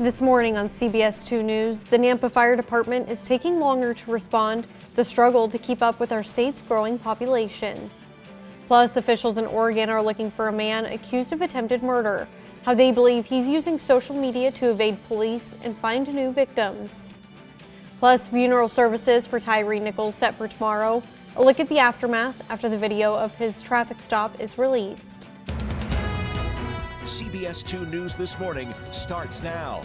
This morning on CBS 2 News, the Nampa Fire Department is taking longer to respond, the struggle to keep up with our state's growing population. Plus, officials in Oregon are looking for a man accused of attempted murder, how they believe he's using social media to evade police and find new victims. Plus, funeral services for Tyre Nichols set for tomorrow. A look at the aftermath after the video of his traffic stop is released. CBS 2 News This Morning starts now.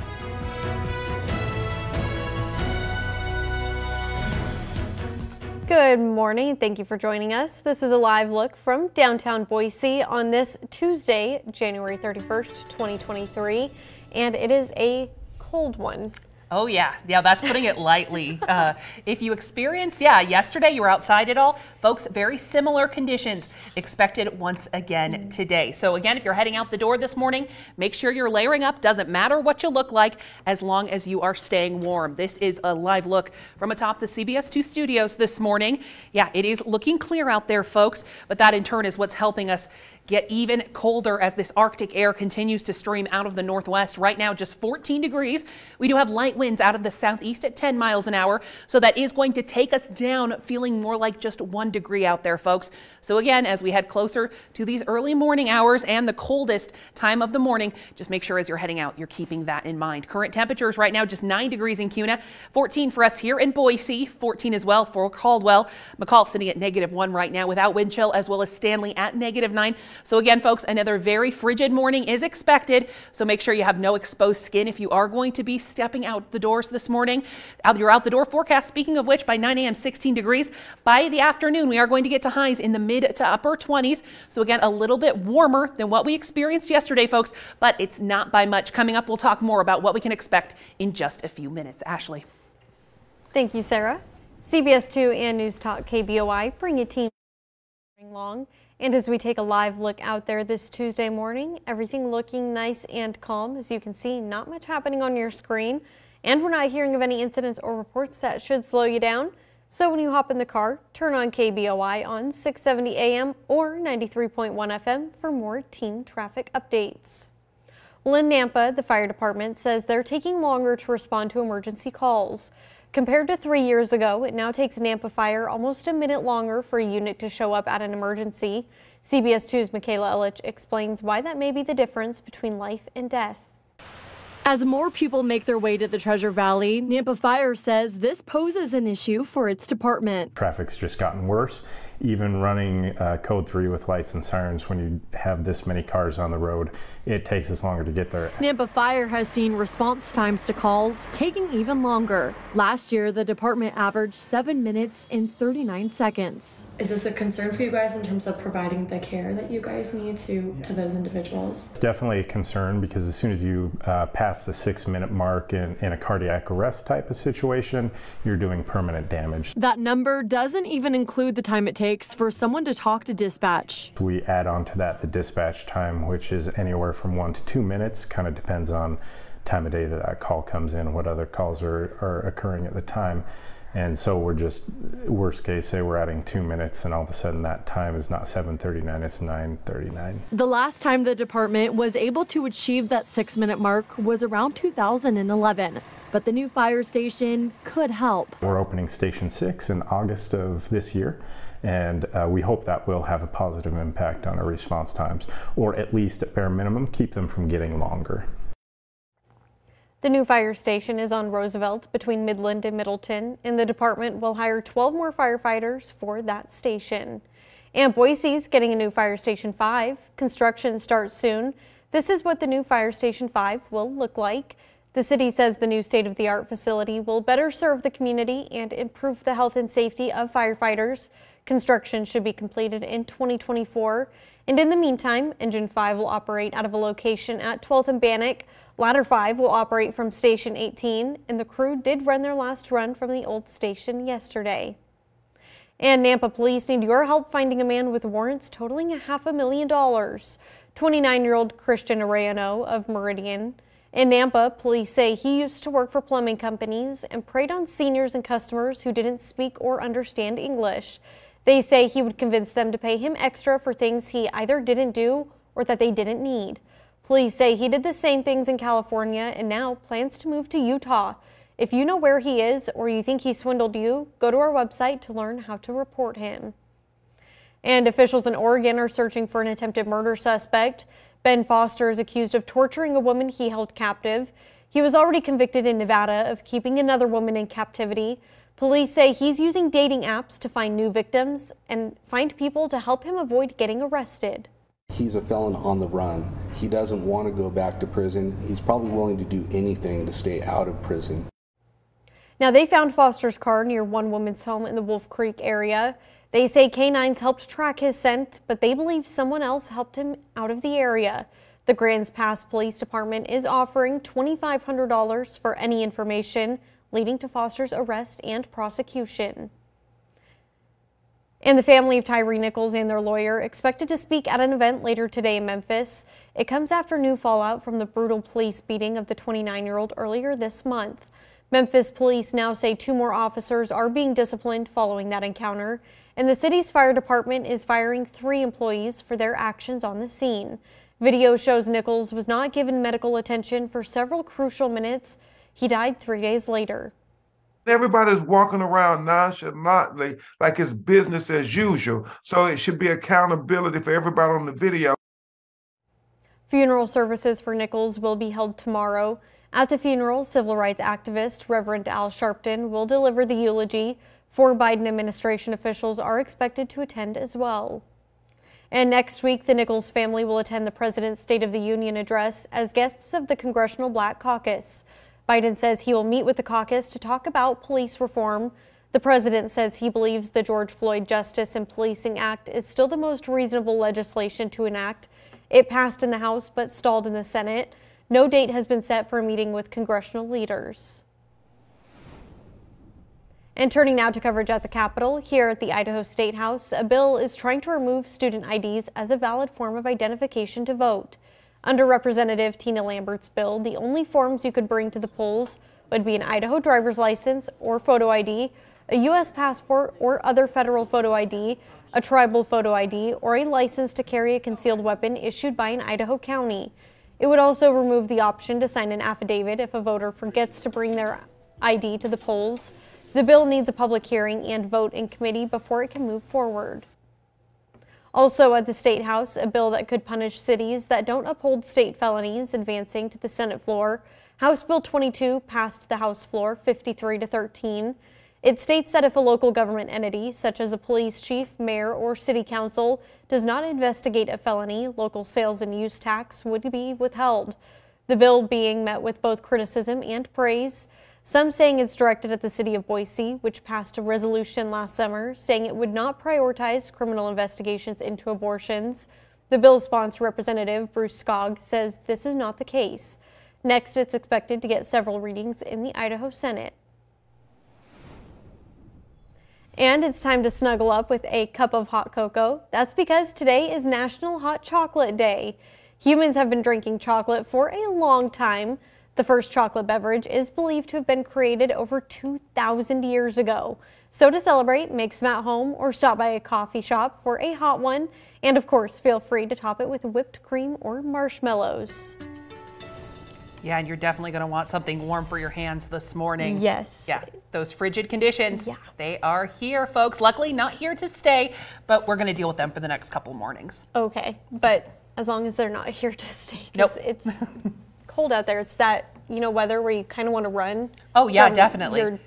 Good morning. Thank you for joining us. This is a live look from downtown Boise on this Tuesday, January 31st, 2023, and it is a cold one. Oh yeah, yeah, that's putting it lightly. Uh, if you experienced, yeah, yesterday you were outside at all, folks, very similar conditions expected once again today. So again, if you're heading out the door this morning, make sure you're layering up. Doesn't matter what you look like as long as you are staying warm. This is a live look from atop the CBS 2 studios this morning. Yeah, it is looking clear out there, folks, but that in turn is what's helping us get even colder as this Arctic air continues to stream out of the northwest. Right now, just 14 degrees. We do have light winds out of the southeast at 10 miles an hour, so that is going to take us down, feeling more like just one degree out there, folks. So again, as we head closer to these early morning hours and the coldest time of the morning, just make sure as you're heading out, you're keeping that in mind. Current temperatures right now, just 9 degrees in Kuna, 14 for us here in Boise, 14 as well for Caldwell. McCall sitting at negative 1 right now without wind chill, as well as Stanley at negative 9. So again, folks, another very frigid morning is expected. So make sure you have no exposed skin if you are going to be stepping out the doors this morning. Out your out the door forecast, speaking of which, by 9 a.m., 16 degrees. By the afternoon, we are going to get to highs in the mid to upper 20s. So again, a little bit warmer than what we experienced yesterday, folks, but it's not by much. Coming up, we'll talk more about what we can expect in just a few minutes. Ashley. Thank you, Sarah. CBS 2 and News Talk KBOI bring a team long. And as we take a live look out there this Tuesday morning, everything looking nice and calm. As you can see, not much happening on your screen. And we're not hearing of any incidents or reports that should slow you down. So when you hop in the car, turn on KBOI on 670 AM or 93.1 FM for more team traffic updates. In Nampa, the fire department says they're taking longer to respond to emergency calls. Compared to three years ago, it now takes Nampa Fire almost a minute longer for a unit to show up at an emergency. CBS 2's Michaela Illich explains why that may be the difference between life and death. As more people make their way to the Treasure Valley, Nampa Fire says this poses an issue for its department. Traffic's just gotten worse. Even running uh, code 3 with lights and sirens when you have this many cars on the road it takes us longer to get there. Nampa fire has seen response times to calls taking even longer. Last year the department averaged 7 minutes and 39 seconds. Is this a concern for you guys in terms of providing the care that you guys need to to those individuals? It's definitely a concern because as soon as you uh, pass the six minute mark in, in a cardiac arrest type of situation you're doing permanent damage that number doesn't even include the time it takes takes for someone to talk to dispatch. We add on to that the dispatch time, which is anywhere from one to two minutes, kind of depends on time of day that that call comes in, what other calls are, are occurring at the time. And so we're just, worst case, say we're adding two minutes and all of a sudden that time is not 7.39, it's 9.39. The last time the department was able to achieve that six minute mark was around 2011 but the new fire station could help. We're opening Station 6 in August of this year and uh, we hope that will have a positive impact on our response times, or at least at bare minimum, keep them from getting longer. The new fire station is on Roosevelt between Midland and Middleton, and the department will hire 12 more firefighters for that station. And Boise's getting a new Fire Station 5. Construction starts soon. This is what the new Fire Station 5 will look like. The city says the new state-of-the-art facility will better serve the community and improve the health and safety of firefighters. Construction should be completed in 2024. And in the meantime, Engine 5 will operate out of a location at 12th and Bannock. Ladder 5 will operate from Station 18, and the crew did run their last run from the old station yesterday. And Nampa police need your help finding a man with warrants totaling a half a million dollars. 29-year-old Christian Arellano of Meridian. In Nampa, police say he used to work for plumbing companies and preyed on seniors and customers who didn't speak or understand English. They say he would convince them to pay him extra for things he either didn't do or that they didn't need. Police say he did the same things in California and now plans to move to Utah. If you know where he is or you think he swindled you, go to our website to learn how to report him. And officials in Oregon are searching for an attempted murder suspect. Ben Foster is accused of torturing a woman he held captive. He was already convicted in Nevada of keeping another woman in captivity. Police say he's using dating apps to find new victims and find people to help him avoid getting arrested. He's a felon on the run. He doesn't want to go back to prison. He's probably willing to do anything to stay out of prison. Now, they found Foster's car near one woman's home in the Wolf Creek area. They say canines helped track his scent, but they believe someone else helped him out of the area. The Grants Pass Police Department is offering $2,500 for any information leading to Foster's arrest and prosecution. And the family of Tyre Nichols and their lawyer expected to speak at an event later today in Memphis. It comes after new fallout from the brutal police beating of the 29 year old earlier this month. Memphis police now say two more officers are being disciplined following that encounter, and the city's fire department is firing three employees for their actions on the scene. Video shows Nichols was not given medical attention for several crucial minutes. He died three days later. Everybody's walking around nonchalantly like it's business as usual. So it should be accountability for everybody on the video. Funeral services for Nichols will be held tomorrow. At the funeral, civil rights activist Reverend Al Sharpton will deliver the eulogy. Four Biden administration officials are expected to attend as well. And next week, the Nichols family will attend the President's State of the Union address as guests of the Congressional Black Caucus. Biden says he will meet with the caucus to talk about police reform. The president says he believes the George Floyd Justice and Policing Act is still the most reasonable legislation to enact. It passed in the House but stalled in the Senate. No date has been set for a meeting with congressional leaders. And turning now to coverage at the Capitol, here at the Idaho State House, a bill is trying to remove student IDs as a valid form of identification to vote. Under Representative Tina Lambert's bill, the only forms you could bring to the polls would be an Idaho driver's license or photo ID, a U.S. passport or other federal photo ID, a tribal photo ID, or a license to carry a concealed weapon issued by an Idaho county. It would also remove the option to sign an affidavit if a voter forgets to bring their ID to the polls. The bill needs a public hearing and vote in committee before it can move forward. Also at the State House, a bill that could punish cities that don't uphold state felonies advancing to the Senate floor. House Bill 22 passed the House floor 53 to 13. It states that if a local government entity, such as a police chief, mayor, or city council, does not investigate a felony, local sales and use tax would be withheld. The bill being met with both criticism and praise. Some saying it's directed at the city of Boise, which passed a resolution last summer saying it would not prioritize criminal investigations into abortions. The bill's sponsor representative, Bruce Skaug, says this is not the case. Next, it's expected to get several readings in the Idaho Senate. And it's time to snuggle up with a cup of hot cocoa. That's because today is National Hot Chocolate Day. Humans have been drinking chocolate for a long time. The first chocolate beverage is believed to have been created over 2,000 years ago. So to celebrate, make some at home or stop by a coffee shop for a hot one. And of course, feel free to top it with whipped cream or marshmallows. Yeah, and you're definitely going to want something warm for your hands this morning. Yes. Yeah, those frigid conditions, Yeah. they are here, folks. Luckily, not here to stay, but we're going to deal with them for the next couple mornings. Okay, but as long as they're not here to stay. Nope. It's cold out there. It's that, you know, weather where you kind of want to run. Oh, yeah, definitely. your-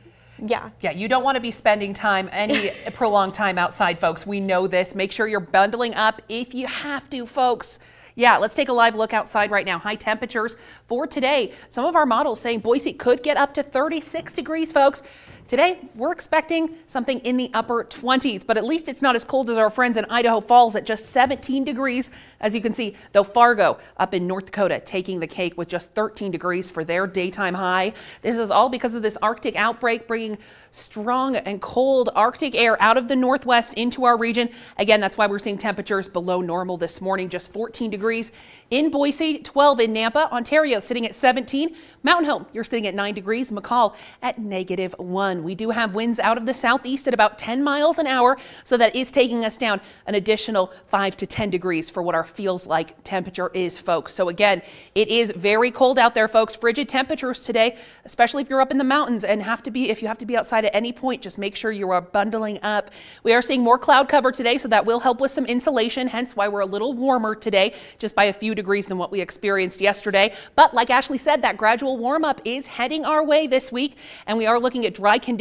yeah. Yeah, you don't want to be spending time, any prolonged time outside, folks. We know this. Make sure you're bundling up if you have to, folks. Yeah, let's take a live look outside right now. High temperatures for today. Some of our models saying Boise could get up to 36 degrees, folks. Today, we're expecting something in the upper 20s, but at least it's not as cold as our friends in Idaho Falls at just 17 degrees. As you can see, though Fargo up in North Dakota taking the cake with just 13 degrees for their daytime high. This is all because of this Arctic outbreak bringing strong and cold Arctic air out of the northwest into our region. Again, that's why we're seeing temperatures below normal this morning, just 14 degrees in Boise, 12 in Nampa, Ontario sitting at 17. Mountain Home, you're sitting at 9 degrees. McCall at negative 1. We do have winds out of the southeast at about 10 miles an hour, so that is taking us down an additional 5 to 10 degrees for what our feels like temperature is, folks. So again, it is very cold out there, folks. Frigid temperatures today, especially if you're up in the mountains and have to be if you have to be outside at any point, just make sure you are bundling up. We are seeing more cloud cover today, so that will help with some insulation, hence why we're a little warmer today, just by a few degrees than what we experienced yesterday. But like Ashley said, that gradual warm up is heading our way this week, and we are looking at dry conditions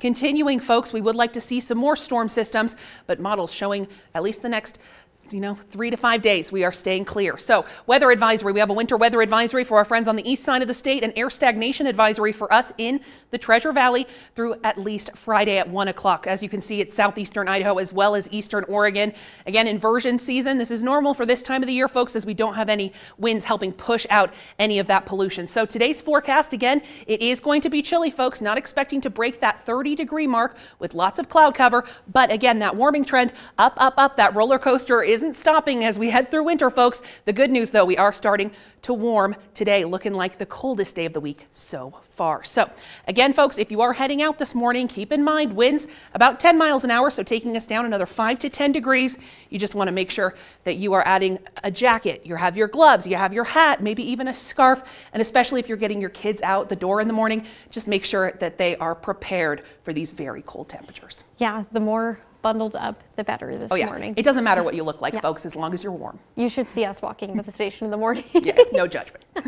continuing, folks. We would like to see some more storm systems, but models showing at least the next you know, three to five days, we are staying clear. So, weather advisory we have a winter weather advisory for our friends on the east side of the state, an air stagnation advisory for us in the Treasure Valley through at least Friday at 1 o'clock. As you can see, it's southeastern Idaho as well as eastern Oregon. Again, inversion season. This is normal for this time of the year, folks, as we don't have any winds helping push out any of that pollution. So, today's forecast again, it is going to be chilly, folks, not expecting to break that 30 degree mark with lots of cloud cover. But again, that warming trend up, up, up, that roller coaster is isn't stopping as we head through winter, folks. The good news, though, we are starting to warm today, looking like the coldest day of the week so far. So, again, folks, if you are heading out this morning, keep in mind winds about 10 miles an hour, so taking us down another 5 to 10 degrees. You just want to make sure that you are adding a jacket, you have your gloves, you have your hat, maybe even a scarf, and especially if you're getting your kids out the door in the morning, just make sure that they are prepared for these very cold temperatures. Yeah, the more bundled up, the better this oh, yeah. morning. It doesn't matter what you look like, yeah. folks, as long as you're warm. You should see us walking to the station in the morning. yeah, no judgment.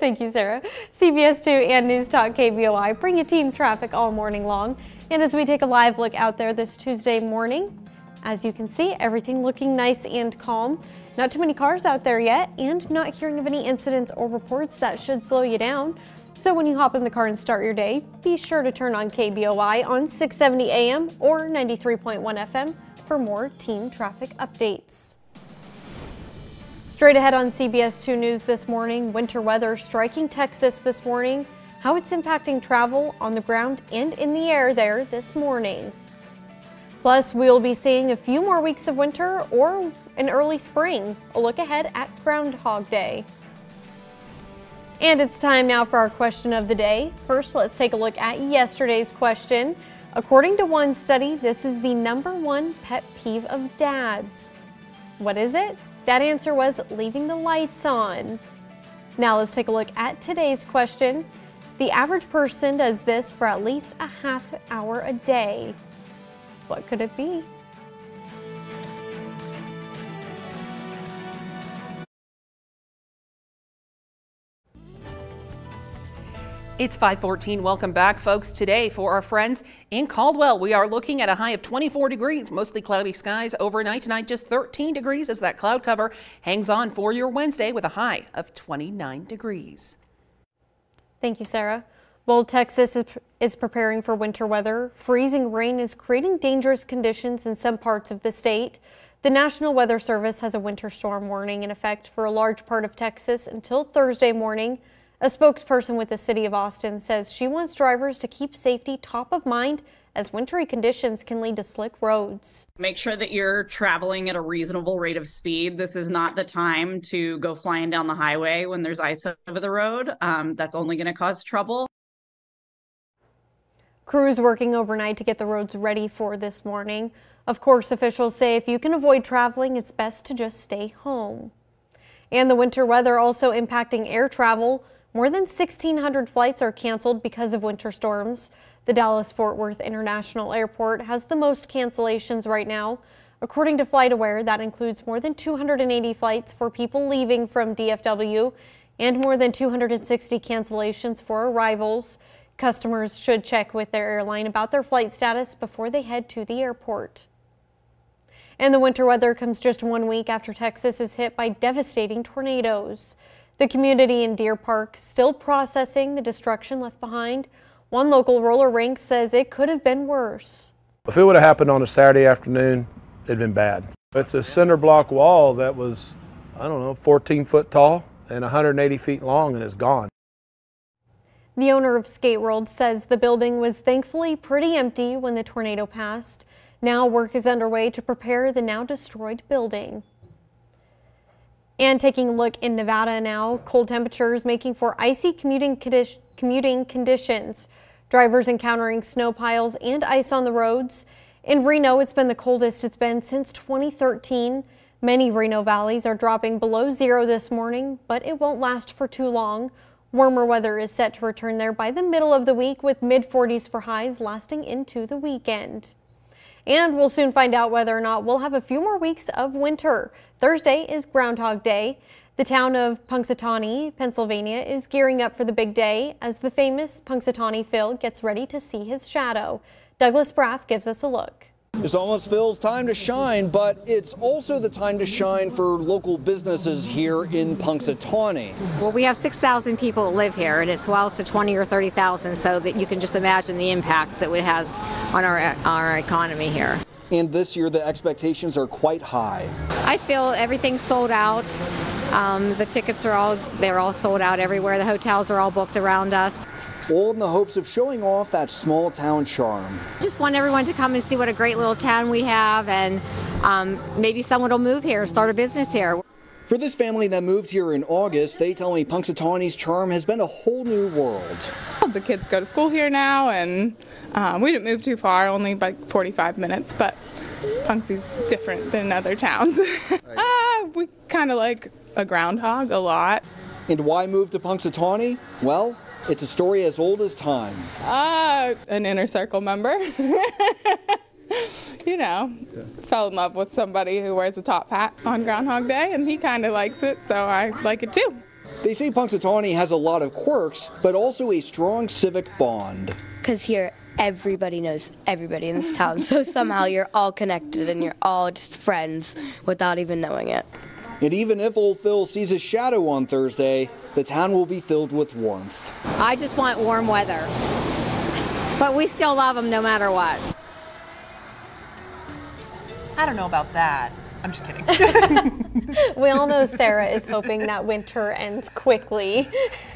Thank you, Sarah. CBS 2 and News Talk KBOI bring you team traffic all morning long. And as we take a live look out there this Tuesday morning, as you can see, everything looking nice and calm. Not too many cars out there yet, and not hearing of any incidents or reports that should slow you down. So when you hop in the car and start your day, be sure to turn on KBOI on 670 AM or 93.1 FM for more team traffic updates. Straight ahead on CBS 2 News this morning, winter weather striking Texas this morning, how it's impacting travel on the ground and in the air there this morning. Plus, we'll be seeing a few more weeks of winter or an early spring. A look ahead at Groundhog Day. And it's time now for our question of the day. First, let's take a look at yesterday's question. According to one study, this is the number one pet peeve of dads. What is it? That answer was leaving the lights on. Now let's take a look at today's question. The average person does this for at least a half hour a day. What could it be? It's 514. Welcome back, folks. Today, for our friends in Caldwell, we are looking at a high of 24 degrees, mostly cloudy skies overnight. Tonight, just 13 degrees as that cloud cover hangs on for your Wednesday with a high of 29 degrees. Thank you, Sarah. Well, Texas is, is preparing for winter weather. Freezing rain is creating dangerous conditions in some parts of the state. The National Weather Service has a winter storm warning in effect for a large part of Texas until Thursday morning. A spokesperson with the city of Austin says she wants drivers to keep safety top of mind as wintry conditions can lead to slick roads. Make sure that you're traveling at a reasonable rate of speed. This is not the time to go flying down the highway when there's ice over the road. Um, that's only going to cause trouble. Crews working overnight to get the roads ready for this morning. Of course, officials say if you can avoid traveling, it's best to just stay home. And the winter weather also impacting air travel. More than 1,600 flights are canceled because of winter storms. The Dallas Fort Worth International Airport has the most cancellations right now. According to FlightAware, that includes more than 280 flights for people leaving from DFW and more than 260 cancellations for arrivals. Customers should check with their airline about their flight status before they head to the airport. And the winter weather comes just one week after Texas is hit by devastating tornadoes. The community in Deer Park still processing the destruction left behind. One local roller rink says it could have been worse. If it would have happened on a Saturday afternoon, it'd been bad. It's a cinder block wall that was, I don't know, 14 foot tall and 180 feet long and it's gone. The owner of Skate World says the building was thankfully pretty empty when the tornado passed. Now work is underway to prepare the now destroyed building. And taking a look in Nevada now, cold temperatures making for icy commuting, condi commuting conditions. Drivers encountering snow piles and ice on the roads. In Reno, it's been the coldest it's been since 2013. Many Reno valleys are dropping below zero this morning, but it won't last for too long. Warmer weather is set to return there by the middle of the week with mid 40s for highs lasting into the weekend. And we'll soon find out whether or not we'll have a few more weeks of winter. Thursday is Groundhog Day. The town of Punxsutawney, Pennsylvania is gearing up for the big day as the famous Punxsutawney Phil gets ready to see his shadow. Douglas Braff gives us a look. It's almost feels time to shine, but it's also the time to shine for local businesses here in Punxsutawney. Well, we have 6,000 people that live here, and it swells to 20 or 30,000, so that you can just imagine the impact that it has on our, our economy here. And this year, the expectations are quite high. I feel everything's sold out. Um, the tickets are all, they're all sold out everywhere. The hotels are all booked around us. All in the hopes of showing off that small town charm. Just want everyone to come and see what a great little town we have, and um, maybe someone will move here, start a business here. For this family that moved here in August, they tell me Punxsutawney's charm has been a whole new world. The kids go to school here now, and um, we didn't move too far, only like 45 minutes, but Punxsy's different than other towns. uh, we kind of like a groundhog a lot. And why move to Punxsutawney? Well, it's a story as old as time. Uh, an inner circle member. you know, yeah. fell in love with somebody who wears a top hat on Groundhog Day, and he kind of likes it, so I like it too. They say Punxsutawney has a lot of quirks, but also a strong civic bond. Because here, everybody knows everybody in this town, so somehow you're all connected and you're all just friends without even knowing it. And even if old Phil sees a shadow on Thursday, the town will be filled with warmth. I just want warm weather. But we still love them no matter what. I don't know about that. I'm just kidding. we all know Sarah is hoping that winter ends quickly.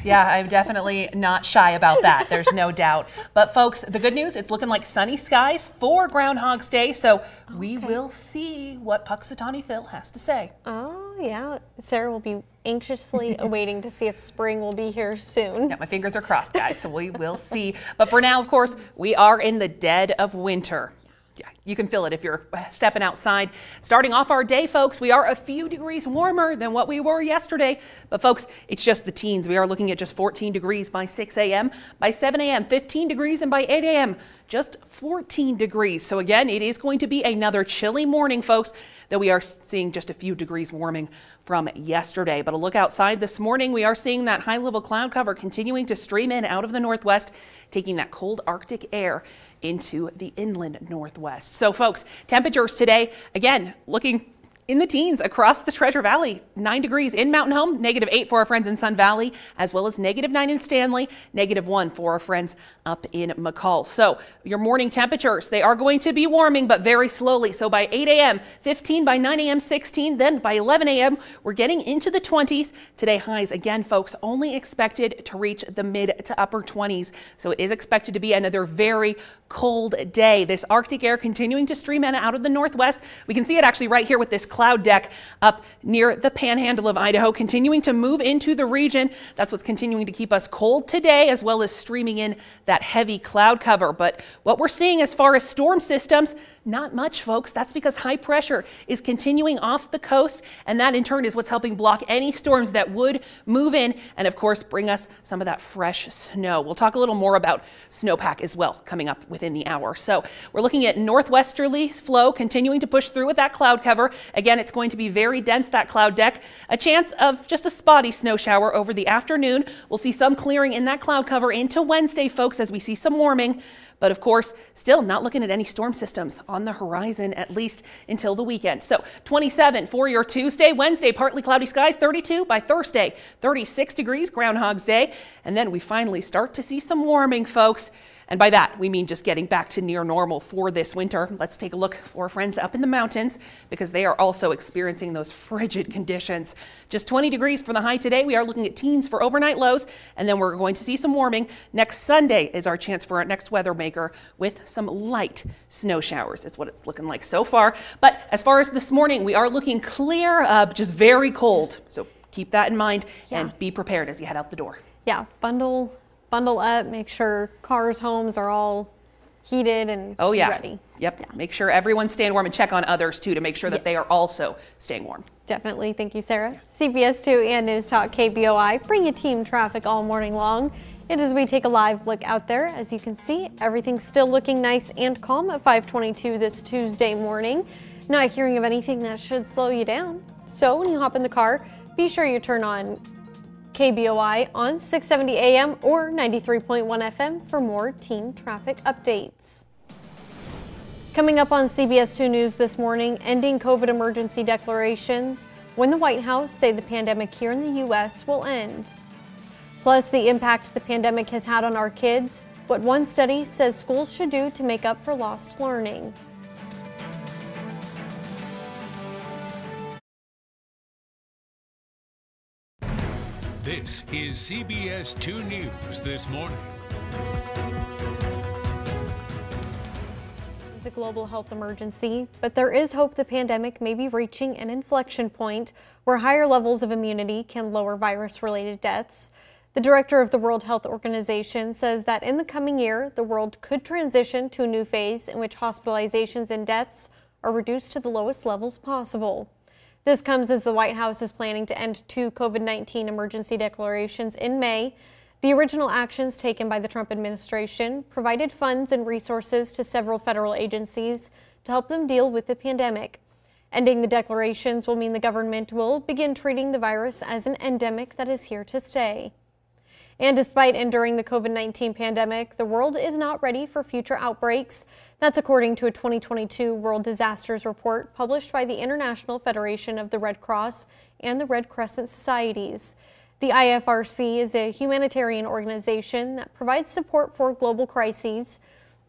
Yeah, I'm definitely not shy about that. There's no doubt. But folks, the good news, it's looking like sunny skies for Groundhog's Day. So we okay. will see what Punxsutawney Phil has to say. Oh, yeah. Sarah will be anxiously awaiting to see if spring will be here soon. Yeah, my fingers are crossed, guys, so we will see. But for now, of course, we are in the dead of winter yeah, you can feel it if you're stepping outside. Starting off our day, folks, we are a few degrees warmer than what we were yesterday. But, folks, it's just the teens. We are looking at just 14 degrees by 6 a.m., by 7 a.m., 15 degrees, and by 8 a.m., just 14 degrees. So, again, it is going to be another chilly morning, folks, that we are seeing just a few degrees warming from yesterday. But a look outside this morning, we are seeing that high level cloud cover continuing to stream in out of the northwest, taking that cold Arctic air into the inland northwest. So, folks, temperatures today, again, looking in the teens across the Treasure Valley. Nine degrees in Mountain Home, negative eight for our friends in Sun Valley, as well as negative nine in Stanley, negative one for our friends up in McCall. So your morning temperatures, they are going to be warming, but very slowly. So by 8 a.m., 15, by 9 a.m., 16, then by 11 a.m., we're getting into the 20s. Today highs, again, folks, only expected to reach the mid to upper 20s. So it is expected to be another very cold day. This Arctic air continuing to stream in out of the northwest. We can see it actually right here with this cloud deck up near the panhandle of Idaho, continuing to move into the region. That's what's continuing to keep us cold today, as well as streaming in that heavy cloud cover. But what we're seeing as far as storm systems, not much, folks. That's because high pressure is continuing off the coast, and that in turn is what's helping block any storms that would move in and, of course, bring us some of that fresh snow. We'll talk a little more about snowpack as well coming up within the hour. So we're looking at northwesterly flow continuing to push through with that cloud cover. Again, it's going to be very dense, that cloud deck. A chance of just a spotty snow shower over the afternoon. We'll see some clearing in that cloud cover into Wednesday, folks, as we see some warming. But of course, still not looking at any storm systems on the horizon, at least until the weekend. So 27 for your Tuesday, Wednesday, partly cloudy skies, 32 by Thursday, 36 degrees, Groundhog's Day. And then we finally start to see some warming, folks. And by that, we mean just getting back to near normal for this winter. Let's take a look for our friends up in the mountains because they are also experiencing those frigid conditions. Just 20 degrees for the high today. We are looking at teens for overnight lows, and then we're going to see some warming. Next Sunday is our chance for our next weather maker with some light snow showers. It's what it's looking like so far. But as far as this morning, we are looking clear, uh, just very cold. So keep that in mind yeah. and be prepared as you head out the door. Yeah, bundle bundle up, make sure cars, homes are all heated and oh, yeah. ready. Yep. Yeah. Make sure everyone's staying warm and check on others too to make sure that yes. they are also staying warm. Definitely. Thank you, Sarah. CBS 2 and News Talk KBOI bring you team traffic all morning long. It is we take a live look out there. As you can see, everything's still looking nice and calm at 522 this Tuesday morning. Not hearing of anything that should slow you down. So when you hop in the car, be sure you turn on KBOI on 670 AM or 93.1 FM for more team traffic updates. Coming up on CBS 2 News this morning, ending COVID emergency declarations when the White House say the pandemic here in the U.S. will end. Plus, the impact the pandemic has had on our kids, what one study says schools should do to make up for lost learning. This is CBS 2 News this morning. It's a global health emergency, but there is hope the pandemic may be reaching an inflection point where higher levels of immunity can lower virus related deaths. The director of the World Health Organization says that in the coming year, the world could transition to a new phase in which hospitalizations and deaths are reduced to the lowest levels possible. This comes as the White House is planning to end two COVID 19 emergency declarations in May. The original actions taken by the Trump administration provided funds and resources to several federal agencies to help them deal with the pandemic. Ending the declarations will mean the government will begin treating the virus as an endemic that is here to stay. And despite enduring the COVID 19 pandemic, the world is not ready for future outbreaks. That's according to a 2022 World Disasters Report published by the International Federation of the Red Cross and the Red Crescent Societies. The IFRC is a humanitarian organization that provides support for global crises.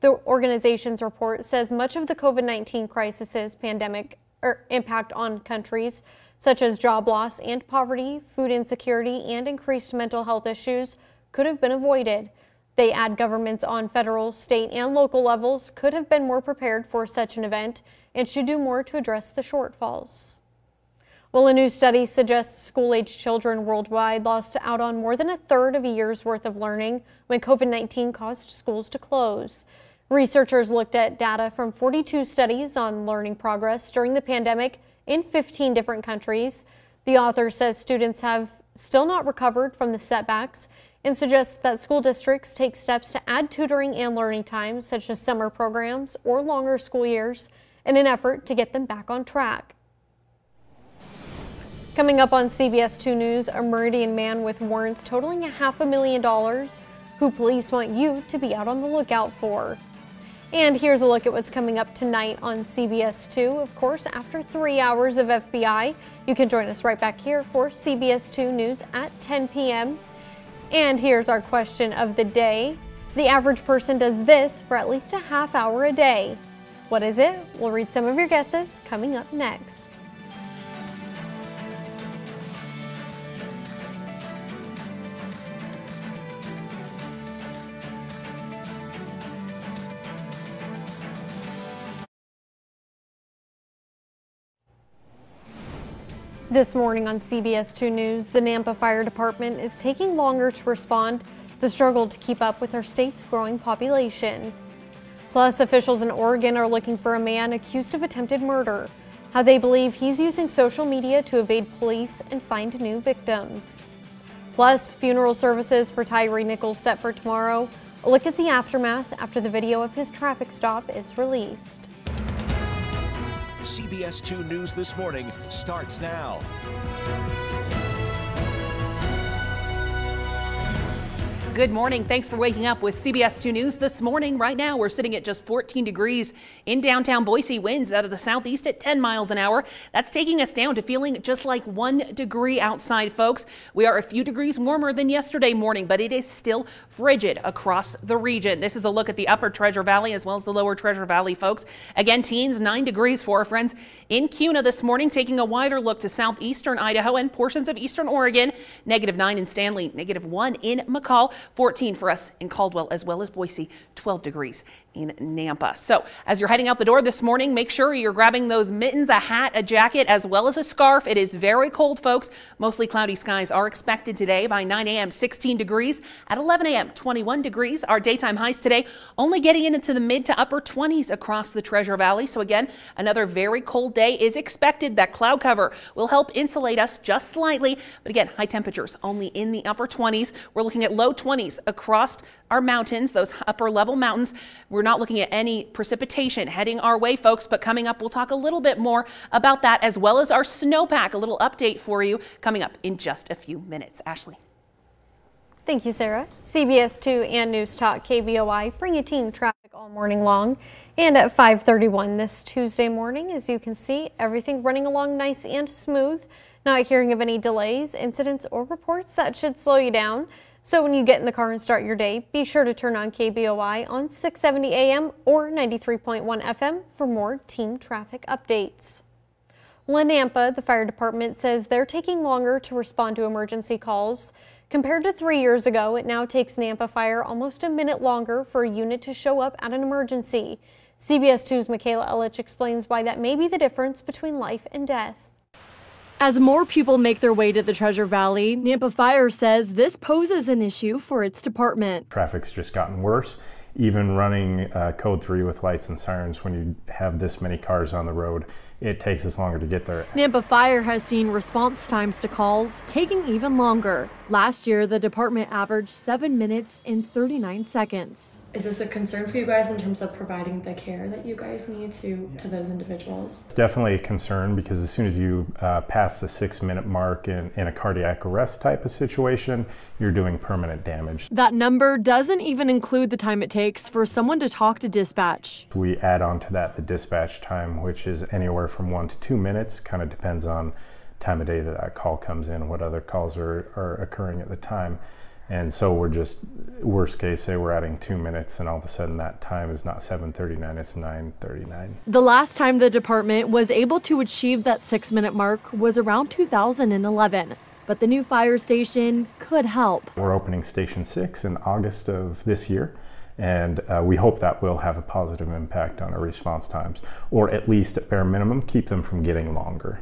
The organization's report says much of the COVID 19 crisis's pandemic er, impact on countries such as job loss and poverty, food insecurity, and increased mental health issues, could have been avoided. They add governments on federal, state, and local levels could have been more prepared for such an event and should do more to address the shortfalls. Well, a new study suggests school age children worldwide lost out on more than a third of a year's worth of learning when COVID 19 caused schools to close. Researchers looked at data from 42 studies on learning progress during the pandemic in 15 different countries. The author says students have still not recovered from the setbacks and suggests that school districts take steps to add tutoring and learning time, such as summer programs or longer school years, in an effort to get them back on track. Coming up on CBS 2 News, a Meridian man with warrants totaling a half a million dollars who police want you to be out on the lookout for. And here's a look at what's coming up tonight on CBS 2. Of course, after three hours of FBI, you can join us right back here for CBS 2 News at 10 p.m. And here's our question of the day. The average person does this for at least a half hour a day. What is it? We'll read some of your guesses coming up next. This morning on CBS 2 News, the Nampa Fire Department is taking longer to respond the struggle to keep up with our state's growing population. Plus, officials in Oregon are looking for a man accused of attempted murder, how they believe he's using social media to evade police and find new victims. Plus, funeral services for Tyre Nichols set for tomorrow. A look at the aftermath after the video of his traffic stop is released. CBS 2 News This Morning starts now. Good morning. Thanks for waking up with CBS 2 News this morning. Right now, we're sitting at just 14 degrees in downtown Boise. Winds out of the southeast at 10 miles an hour. That's taking us down to feeling just like one degree outside, folks. We are a few degrees warmer than yesterday morning, but it is still frigid across the region. This is a look at the upper Treasure Valley as well as the lower Treasure Valley, folks. Again, teens, 9 degrees for our friends in Kuna this morning, taking a wider look to southeastern Idaho and portions of eastern Oregon. Negative 9 in Stanley, negative 1 in McCall. 14 for us in Caldwell as well as Boise, 12 degrees in Nampa. So as you're heading out the door this morning, make sure you're grabbing those mittens, a hat, a jacket, as well as a scarf. It is very cold, folks. Mostly cloudy skies are expected today by 9 a.m. 16 degrees. At 11 a.m. 21 degrees. Our daytime highs today only getting into the mid to upper 20s across the Treasure Valley. So again, another very cold day is expected. That cloud cover will help insulate us just slightly. But again, high temperatures only in the upper 20s. We're looking at low 20s across our mountains, those upper level mountains. We're not looking at any precipitation heading our way, folks, but coming up, we'll talk a little bit more about that as well as our snowpack. A little update for you coming up in just a few minutes. Ashley. Thank you, Sarah. CBS 2 and News Talk KBOI bring you team traffic all morning long. And at 531 this Tuesday morning, as you can see, everything running along nice and smooth. Not hearing of any delays, incidents, or reports that should slow you down. So when you get in the car and start your day, be sure to turn on KBOI on 670 AM or 93.1 FM for more team traffic updates. Nampa, the fire department says they're taking longer to respond to emergency calls. Compared to three years ago, it now takes Nampa Fire almost a minute longer for a unit to show up at an emergency. CBS 2's Michaela Ellich explains why that may be the difference between life and death. As more people make their way to the Treasure Valley, Nampa Fire says this poses an issue for its department. Traffic's just gotten worse. Even running uh, code 3 with lights and sirens when you have this many cars on the road it takes us longer to get there. Nampa Fire has seen response times to calls taking even longer. Last year, the department averaged seven minutes and 39 seconds. Is this a concern for you guys in terms of providing the care that you guys need to, to those individuals? It's definitely a concern because as soon as you uh, pass the six minute mark in, in a cardiac arrest type of situation, you're doing permanent damage. That number doesn't even include the time it takes for someone to talk to dispatch. We add on to that the dispatch time, which is anywhere from one to two minutes, kind of depends on time of day that that call comes in, what other calls are, are occurring at the time. And so we're just, worst case, say we're adding two minutes and all of a sudden that time is not 7.39, it's 9.39. The last time the department was able to achieve that six minute mark was around 2011 but the new fire station could help. We're opening Station 6 in August of this year and uh, we hope that will have a positive impact on our response times, or at least at bare minimum, keep them from getting longer.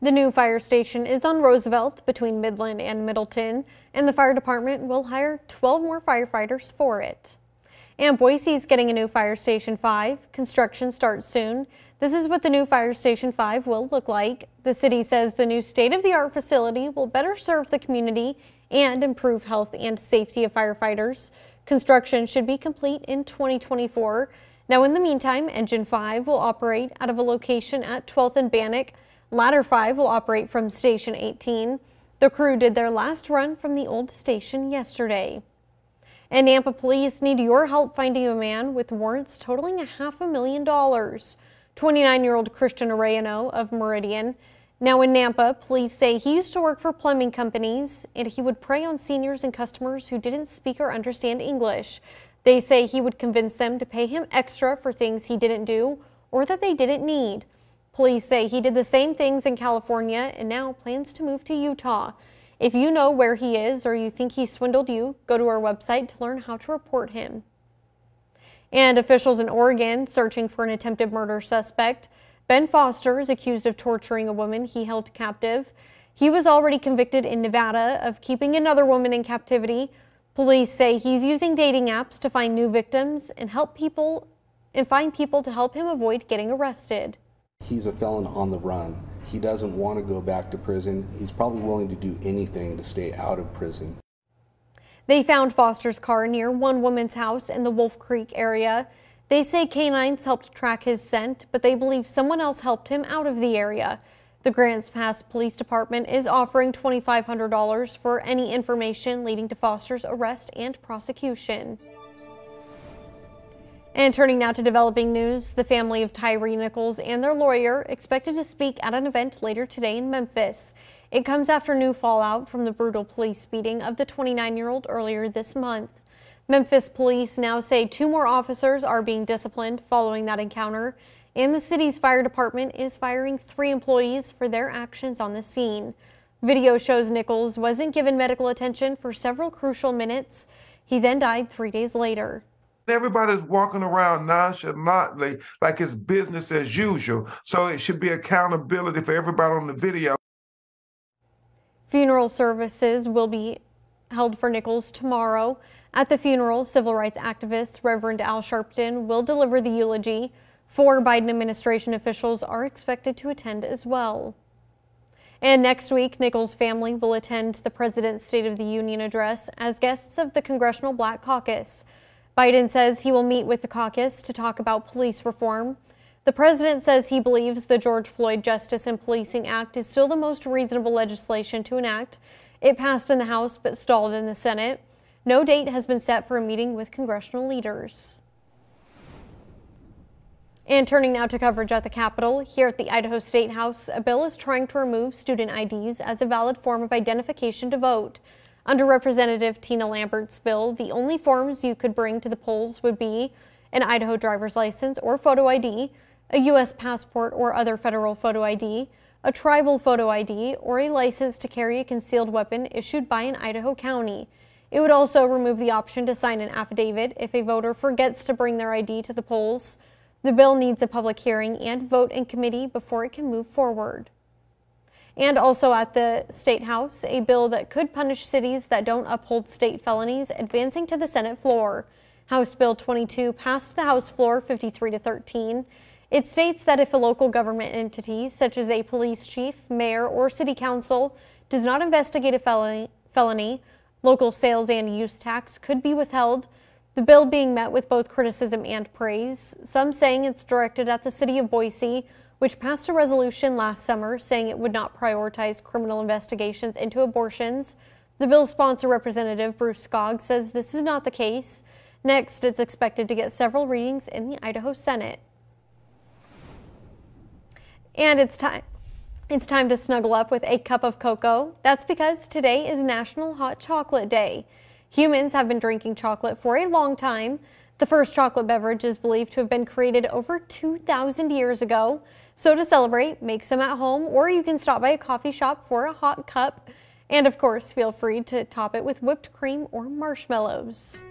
The new fire station is on Roosevelt between Midland and Middleton, and the fire department will hire 12 more firefighters for it. And Boise is getting a new Fire Station 5. Construction starts soon. This is what the new Fire Station 5 will look like. The city says the new state-of-the-art facility will better serve the community and improve health and safety of firefighters. Construction should be complete in 2024. Now, in the meantime, Engine 5 will operate out of a location at 12th and Bannock. Ladder 5 will operate from Station 18. The crew did their last run from the old station yesterday. And Nampa police need your help finding a man with warrants totaling a half a million dollars. 29-year-old Christian Arellano of Meridian now in Nampa, police say he used to work for plumbing companies and he would prey on seniors and customers who didn't speak or understand English. They say he would convince them to pay him extra for things he didn't do or that they didn't need. Police say he did the same things in California and now plans to move to Utah. If you know where he is or you think he swindled you, go to our website to learn how to report him. And officials in Oregon searching for an attempted murder suspect. Ben Foster is accused of torturing a woman he held captive. He was already convicted in Nevada of keeping another woman in captivity. Police say he's using dating apps to find new victims and help people and find people to help him avoid getting arrested. He's a felon on the run. He doesn't want to go back to prison. He's probably willing to do anything to stay out of prison. They found Foster's car near one woman's house in the Wolf Creek area. They say canines helped track his scent, but they believe someone else helped him out of the area. The Grants Pass Police Department is offering $2,500 for any information leading to Foster's arrest and prosecution. And turning now to developing news, the family of Tyre Nichols and their lawyer expected to speak at an event later today in Memphis. It comes after new fallout from the brutal police beating of the 29-year-old earlier this month. Memphis police now say two more officers are being disciplined following that encounter, and the city's fire department is firing three employees for their actions on the scene. Video shows Nichols wasn't given medical attention for several crucial minutes. He then died three days later. Everybody's walking around nonchalantly like it's business as usual. So it should be accountability for everybody on the video. Funeral services will be held for Nichols tomorrow. At the funeral, civil rights activist Reverend Al Sharpton will deliver the eulogy. Four Biden administration officials are expected to attend as well. And next week, Nichols' family will attend the President's State of the Union address as guests of the Congressional Black Caucus. Biden says he will meet with the caucus to talk about police reform. The president says he believes the George Floyd Justice and Policing Act is still the most reasonable legislation to enact. It passed in the House but stalled in the Senate. No date has been set for a meeting with congressional leaders. And turning now to coverage at the Capitol, here at the Idaho State House, a bill is trying to remove student IDs as a valid form of identification to vote. Under Representative Tina Lambert's bill, the only forms you could bring to the polls would be an Idaho driver's license or photo ID, a U.S. passport or other federal photo ID, a tribal photo ID, or a license to carry a concealed weapon issued by an Idaho county. It would also remove the option to sign an affidavit if a voter forgets to bring their ID to the polls. The bill needs a public hearing and vote in committee before it can move forward. And also at the State House, a bill that could punish cities that don't uphold state felonies advancing to the Senate floor. House Bill 22 passed the House floor 53 to 13. It states that if a local government entity, such as a police chief, mayor, or city council, does not investigate a felony, felony local sales and use tax could be withheld the bill being met with both criticism and praise, some saying it's directed at the city of Boise, which passed a resolution last summer saying it would not prioritize criminal investigations into abortions. The bill's sponsor, Representative Bruce Skaug, says this is not the case. Next, it's expected to get several readings in the Idaho Senate. And it's time. It's time to snuggle up with a cup of cocoa. That's because today is National Hot Chocolate Day. Humans have been drinking chocolate for a long time. The first chocolate beverage is believed to have been created over 2,000 years ago. So to celebrate, make some at home or you can stop by a coffee shop for a hot cup. And of course, feel free to top it with whipped cream or marshmallows.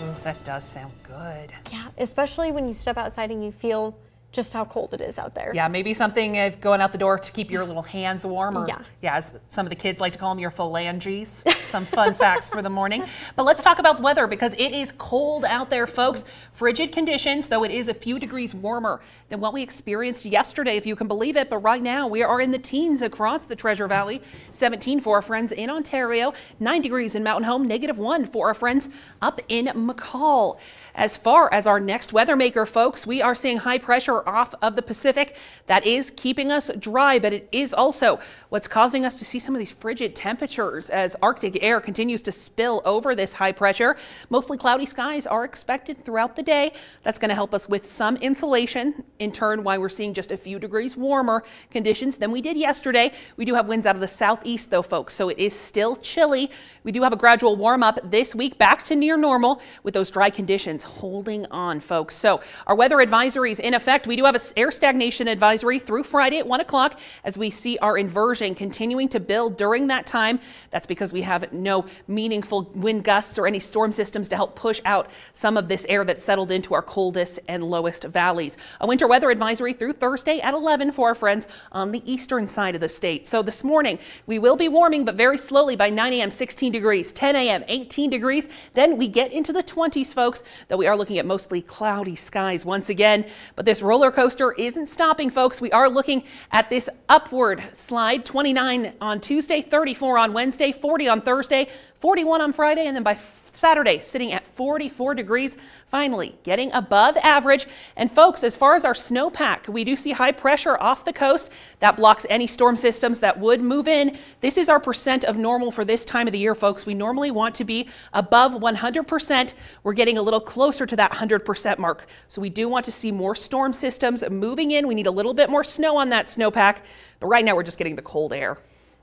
Oh, that does sound good. Yeah, especially when you step outside and you feel just how cold it is out there. Yeah, maybe something if going out the door to keep your little hands warm, or yeah, yeah as some of the kids like to call them, your phalanges. Some fun facts for the morning. But let's talk about the weather because it is cold out there, folks. Frigid conditions, though it is a few degrees warmer than what we experienced yesterday, if you can believe it. But right now we are in the teens across the Treasure Valley. 17 for our friends in Ontario, 9 degrees in Mountain Home, negative 1 for our friends up in McCall. As far as our next weather maker, folks, we are seeing high pressure off of the Pacific. That is keeping us dry, but it is also what's causing us to see some of these frigid temperatures as Arctic air continues to spill over this high pressure. Mostly cloudy skies are expected throughout the day. That's going to help us with some insulation. In turn, why we're seeing just a few degrees warmer conditions than we did yesterday. We do have winds out of the southeast, though, folks, so it is still chilly. We do have a gradual warm up this week back to near normal with those dry conditions holding on, folks. So our weather advisories in effect. We do have an air stagnation advisory through Friday at 1 o'clock as we see our inversion continuing to build during that time. That's because we have no meaningful wind gusts or any storm systems to help push out some of this air that's settled into our coldest and lowest valleys. A winter weather advisory through Thursday at 11 for our friends on the eastern side of the state. So this morning we will be warming, but very slowly by 9 a.m. 16 degrees, 10 a.m. 18 degrees. Then we get into the 20s, folks, though we are looking at mostly cloudy skies once again. But this roller coaster isn't stopping, folks. We are looking at this upward slide 29 on Tuesday, 34 on Wednesday, 40 on Thursday, 41 on Friday, and then by Saturday, sitting at 44 degrees, finally getting above average. And folks, as far as our snowpack, we do see high pressure off the coast that blocks any storm systems that would move in. This is our percent of normal for this time of the year, folks. We normally want to be above 100%. We're getting a little closer to that 100% mark. So we do want to see more storm systems moving in. We need a little bit more snow on that snowpack, but right now we're just getting the cold air.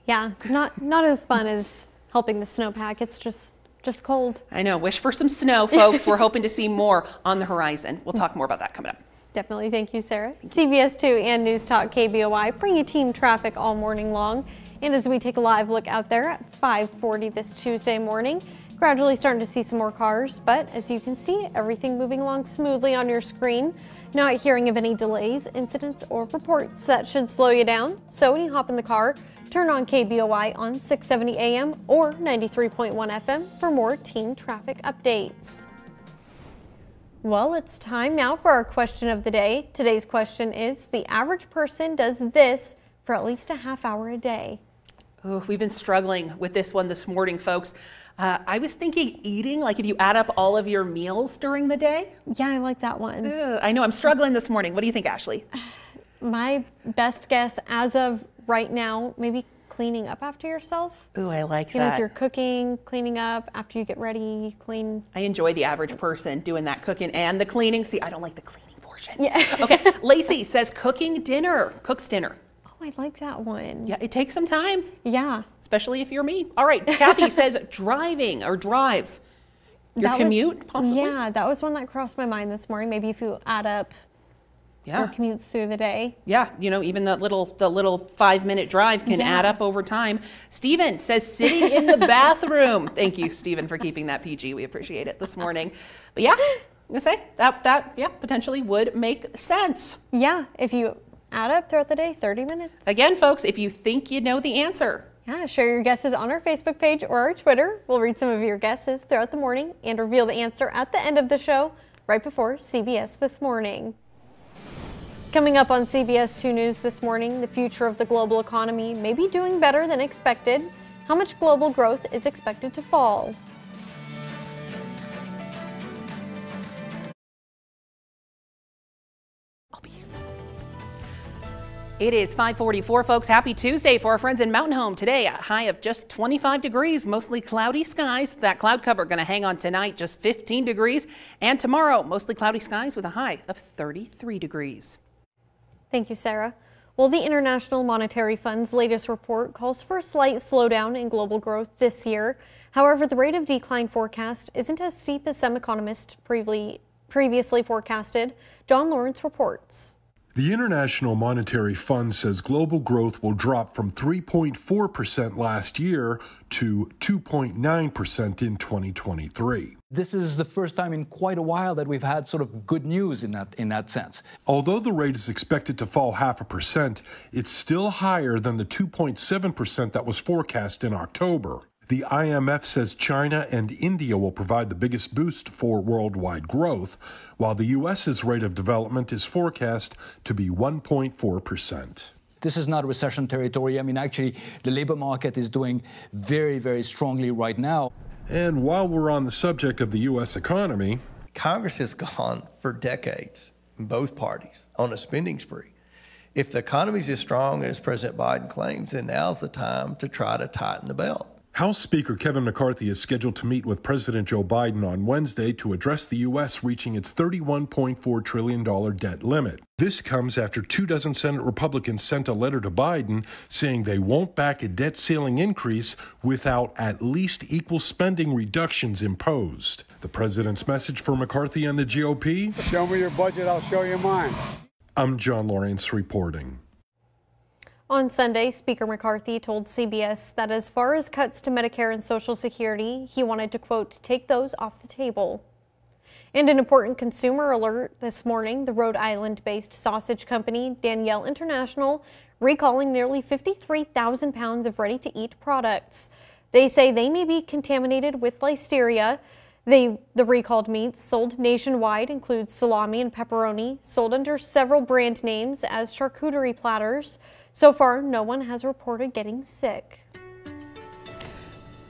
Yeah, not not as fun as helping the snowpack. It's just just cold. I know. Wish for some snow, folks. We're hoping to see more on the horizon. We'll talk more about that coming up. Definitely. Thank you, Sarah. CBS 2 and News Talk KBOI bring you team traffic all morning long. And as we take a live look out there at 540 this Tuesday morning, gradually starting to see some more cars, but as you can see, everything moving along smoothly on your screen. Not hearing of any delays, incidents, or reports that should slow you down. So when you hop in the car, turn on KBOI on 670 AM or 93.1 FM for more teen traffic updates. Well, it's time now for our question of the day. Today's question is The average person does this for at least a half hour a day. Ooh, we've been struggling with this one this morning, folks. Uh, I was thinking eating, like if you add up all of your meals during the day. Yeah, I like that one. Ugh, I know, I'm struggling this morning. What do you think, Ashley? My best guess as of right now, maybe cleaning up after yourself. Ooh, I like You know, that. as you're cooking, cleaning up, after you get ready, you clean. I enjoy the average person doing that cooking and the cleaning. See, I don't like the cleaning portion. Yeah. okay, Lacey says cooking dinner, cooks dinner. Oh, I like that one. Yeah, it takes some time. Yeah. Especially if you're me. All right, Kathy says driving or drives. Your That was- commute, possibly? Yeah, that was one that crossed my mind this morning. Maybe if you add up Yeah. your commutes through the day. Yeah, you know, even the little the little five minute drive can Yeah. add up over time. Steven says sitting in the bathroom. Thank you, Steven, for keeping that PG. We appreciate it this morning. But yeah, gonna say that that yeah potentially would make sense. Yeah, if you add up throughout the day, 30 minutes. Again, folks, if you think you know the answer, Yeah, share your guesses on our Facebook page or our Twitter. We'll read some of your guesses throughout the morning and reveal the answer at the end of the show, right before CBS This Morning. Coming up on CBS 2 News this morning, the future of the global economy may be doing better than expected. How much global growth is expected to fall? It is 544, folks. Happy Tuesday for our friends in Mountain Home. Today, a high of just 25 degrees, mostly cloudy skies. That cloud cover going to hang on tonight, just 15 degrees. And tomorrow, mostly cloudy skies with a high of 33 degrees. Thank you, Sarah. Well, the International Monetary Fund's latest report calls for a slight slowdown in global growth this year. However, the rate of decline forecast isn't as steep as some economists previously, forecasted. John Lawrence reports. The International Monetary Fund says global growth will drop from 3.4% last year to 2.9% in 2023. This is the first time in quite a while that we've had sort of good news in that in that sense. Although the rate is expected to fall half a percent, it's still higher than the 2.7% that was forecast in October. The IMF says China and India will provide the biggest boost for worldwide growth, while the U.S.'s rate of development is forecast to be 1.4%. This is not recession territory. I mean, actually, the labor market is doing very, very strongly right now. And while we're on the subject of the U.S. economy, Congress has gone for decades, both parties, on a spending spree. If the economy is as strong as President Biden claims, then now's the time to try to tighten the belt. House Speaker Kevin McCarthy is scheduled to meet with President Joe Biden on Wednesday to address the U.S. reaching its $31.4 trillion debt limit. This comes after two dozen Senate Republicans sent a letter to Biden saying they won't back a debt ceiling increase without at least equal spending reductions imposed. The president's message for McCarthy and the GOP? Show me your budget, I'll show you mine. I'm John Lawrence reporting. On Sunday, Speaker McCarthy told CBS that as far as cuts to Medicare and Social Security, he wanted to, quote, take those off the table. And an important consumer alert this morning the Rhode Island based sausage company Daniele International recalling nearly 53,000 pounds of ready to eat products. They say they may be contaminated with listeria. They, the recalled meats sold nationwide include salami and pepperoni, sold under several brand names as charcuterie platters. So far, no one has reported getting sick.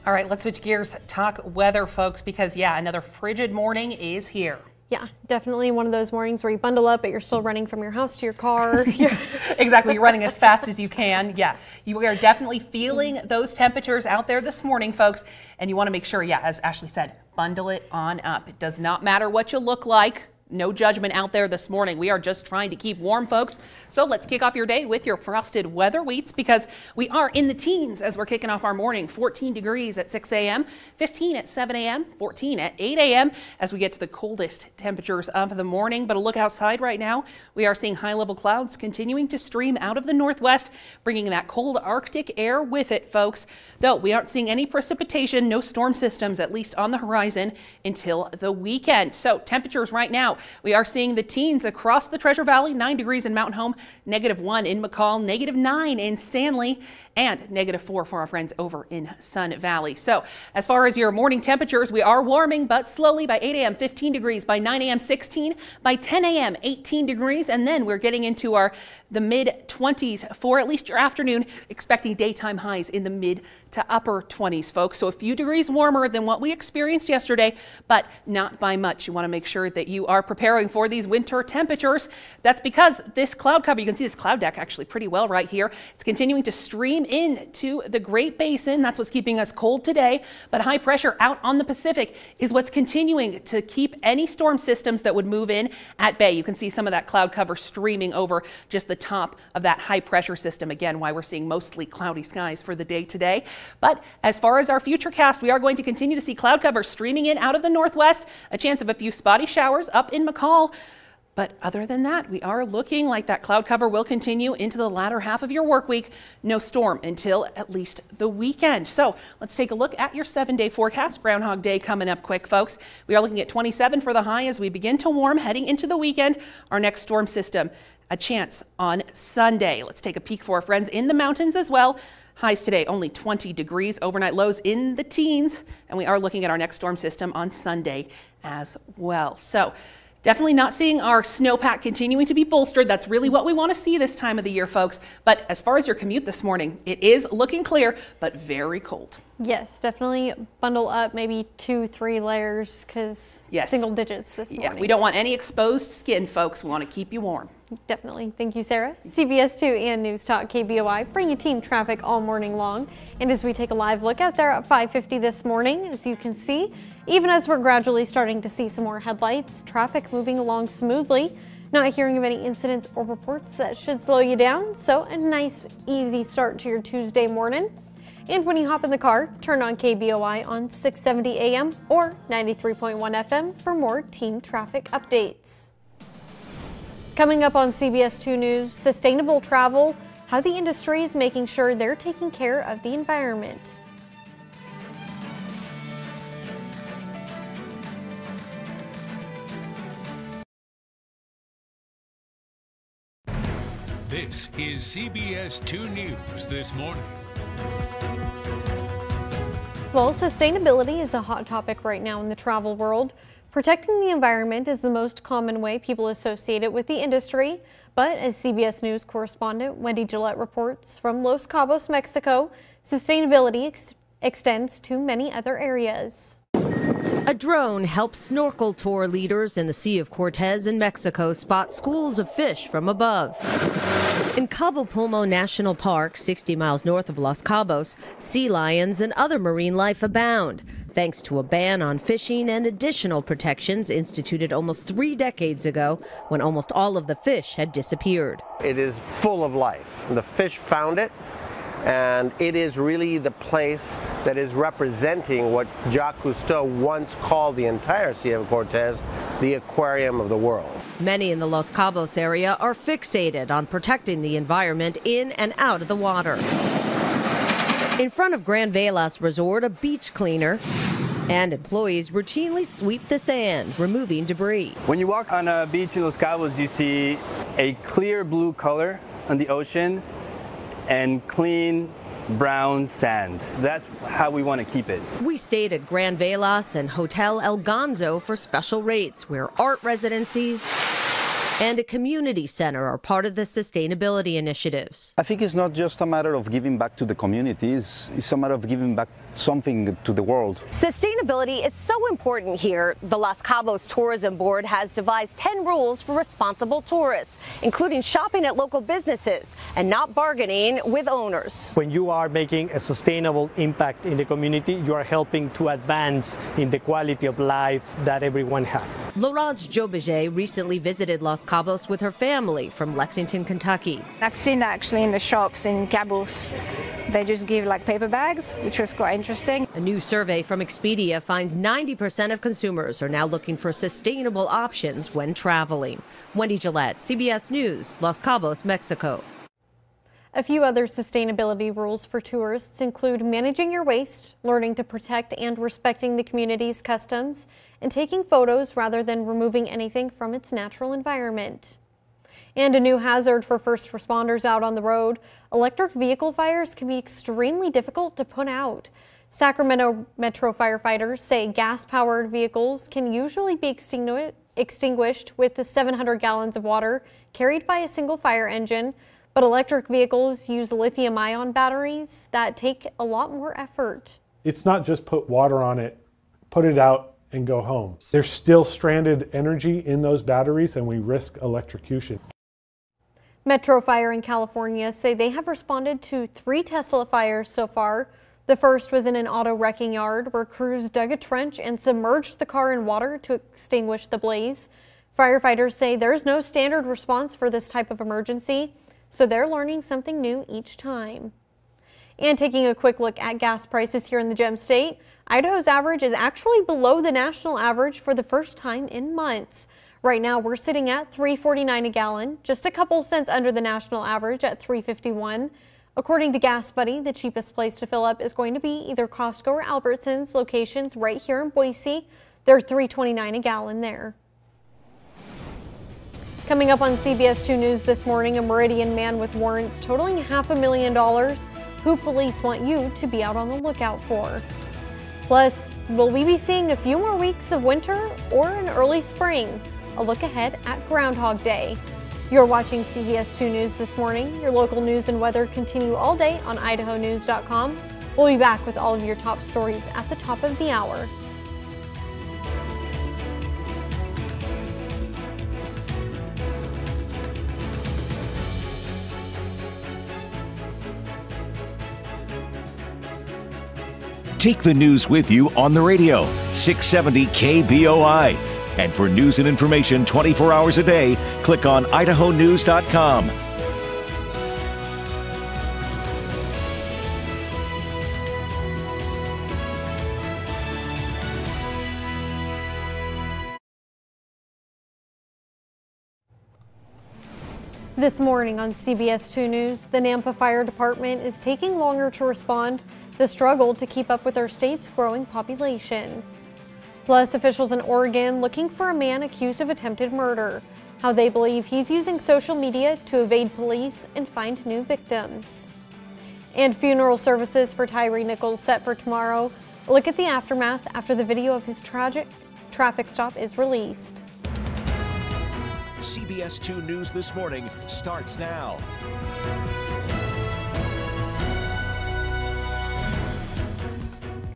All right, let's switch gears, talk weather, folks, because yeah, another frigid morning is here. Yeah, definitely one of those mornings where you bundle up, but you're still running from your house to your car. exactly, you're running as fast as you can. Yeah, you are definitely feeling those temperatures out there this morning, folks, and you want to make sure, yeah, as Ashley said, bundle it on up. It does not matter what you look like. No judgment out there this morning. We are just trying to keep warm, folks. So let's kick off your day with your frosted weather wheats because we are in the teens as we're kicking off our morning. 14 degrees at 6 a.m., 15 at 7 a.m., 14 at 8 a.m. as we get to the coldest temperatures of the morning. But a look outside right now, we are seeing high level clouds continuing to stream out of the northwest, bringing that cold Arctic air with it, folks. Though we aren't seeing any precipitation, no storm systems, at least on the horizon until the weekend. So temperatures right now, we are seeing the teens across the Treasure Valley, 9 degrees in Mountain Home, negative 1 in McCall, negative 9 in Stanley, and negative 4 for our friends over in Sun Valley. So as far as your morning temperatures, we are warming, but slowly by 8 a.m. 15 degrees, by 9 a.m. 16, by 10 a.m. 18 degrees, and then we're getting into our the mid 20s for at least your afternoon, expecting daytime highs in the mid to upper 20s, folks. So a few degrees warmer than what we experienced yesterday, but not by much. You want to make sure that you are preparing for these winter temperatures. That's because this cloud cover, you can see this cloud deck actually pretty well right here. It's continuing to stream into the Great Basin. That's what's keeping us cold today, but high pressure out on the Pacific is what's continuing to keep any storm systems that would move in at bay. You can see some of that cloud cover streaming over just the top of that high pressure system. Again, why we're seeing mostly cloudy skies for the day today. But as far as our future cast, we are going to continue to see cloud cover streaming in out of the northwest, a chance of a few spotty showers up in McCall. But other than that, we are looking like that cloud cover will continue into the latter half of your work week. No storm until at least the weekend. So let's take a look at your seven day forecast. Groundhog Day coming up quick, folks. We are looking at 27 for the high as we begin to warm heading into the weekend. Our next storm system, a chance on Sunday. Let's take a peek for our friends in the mountains as well. Highs today only 20 degrees, overnight lows in the teens, and we are looking at our next storm system on Sunday as well. So Definitely not seeing our snowpack continuing to be bolstered. That's really what we want to see this time of the year, folks. But as far as your commute this morning, it is looking clear, but very cold. Yes, definitely bundle up maybe two, three layers because yes. single digits this morning. Yeah, we don't want any exposed skin, folks. We want to keep you warm. Definitely. Thank you, Sarah. CBS 2 and News Talk KBOI bring you team traffic all morning long. And as we take a live look out there at 550 this morning, as you can see, even as we're gradually starting to see some more headlights, traffic moving along smoothly. Not hearing of any incidents or reports that should slow you down, so a nice, easy start to your Tuesday morning. And when you hop in the car, turn on KBOI on 670 AM or 93.1 FM for more team traffic updates. Coming up on CBS 2 News, sustainable travel, how the industry is making sure they're taking care of the environment. This is CBS 2 News this morning. Well, sustainability is a hot topic right now in the travel world. Protecting the environment is the most common way people associate it with the industry. But as CBS News correspondent Wendy Gillette reports from Los Cabos, Mexico, sustainability ex extends to many other areas. A drone helps snorkel tour leaders in the Sea of Cortez in Mexico spot schools of fish from above. In Cabo Pulmo National Park, 60 miles north of Los Cabos, sea lions and other marine life abound, thanks to a ban on fishing and additional protections instituted almost three decades ago when almost all of the fish had disappeared. It is full of life. The fish found it and it is really the place that is representing what Jacques Cousteau once called the entire Sea of Cortez the aquarium of the world. Many in the Los Cabos area are fixated on protecting the environment in and out of the water. In front of Grand Velas Resort, a beach cleaner and employees routinely sweep the sand, removing debris. When you walk on a beach in Los Cabos, you see a clear blue color on the ocean and clean brown sand. That's how we want to keep it. We stayed at Grand Velas and Hotel El Ganzo for special rates where art residencies and a community center are part of the sustainability initiatives. I think it's not just a matter of giving back to the communities, it's a matter of giving back something to the world. Sustainability is so important here. The Los Cabos Tourism Board has devised 10 rules for responsible tourists, including shopping at local businesses and not bargaining with owners. When you are making a sustainable impact in the community, you are helping to advance in the quality of life that everyone has. Laurence Jobaget recently visited Los Cabos with her family from Lexington, Kentucky. I've seen that actually in the shops in Cabos. They just give like paper bags, which was quite interesting. A new survey from Expedia finds 90% of consumers are now looking for sustainable options when traveling. Wendy Gillette, CBS News, Los Cabos, Mexico. A few other sustainability rules for tourists include managing your waste, learning to protect and respecting the community's customs, and taking photos rather than removing anything from its natural environment. And a new hazard for first responders out on the road electric vehicle fires can be extremely difficult to put out. Sacramento Metro firefighters say gas powered vehicles can usually be extingu extinguished with the 700 gallons of water carried by a single fire engine. But electric vehicles use lithium ion batteries that take a lot more effort. It's not just put water on it, put it out, and go home. There's still stranded energy in those batteries, and we risk electrocution. Metro Fire in California say they have responded to three Tesla fires so far. The first was in an auto wrecking yard where crews dug a trench and submerged the car in water to extinguish the blaze. Firefighters say there's no standard response for this type of emergency so they're learning something new each time. And taking a quick look at gas prices here in the Gem State, Idaho's average is actually below the national average for the first time in months. Right now, we're sitting at 3.49 a gallon, just a couple cents under the national average at 3.51. According to Gas Buddy, the cheapest place to fill up is going to be either Costco or Albertsons locations right here in Boise. They're 3.29 a gallon there. Coming up on CBS 2 News this morning, a Meridian man with warrants totaling half a million dollars who police want you to be out on the lookout for. Plus, will we be seeing a few more weeks of winter or an early spring? A look ahead at Groundhog Day. You're watching CBS 2 News this morning. Your local news and weather continue all day on idahonews.com. We'll be back with all of your top stories at the top of the hour. Take the news with you on the radio, 670 KBOI. And for news and information 24 hours a day, click on idahonews.com. This morning on CBS 2 News, the Nampa Fire Department is taking longer to respond the struggle to keep up with our state's growing population. Plus, officials in Oregon looking for a man accused of attempted murder, how they believe he's using social media to evade police and find new victims. And funeral services for Tyre Nichols set for tomorrow. Look at the aftermath after the video of his tragic traffic stop is released. CBS 2 News This Morning starts now.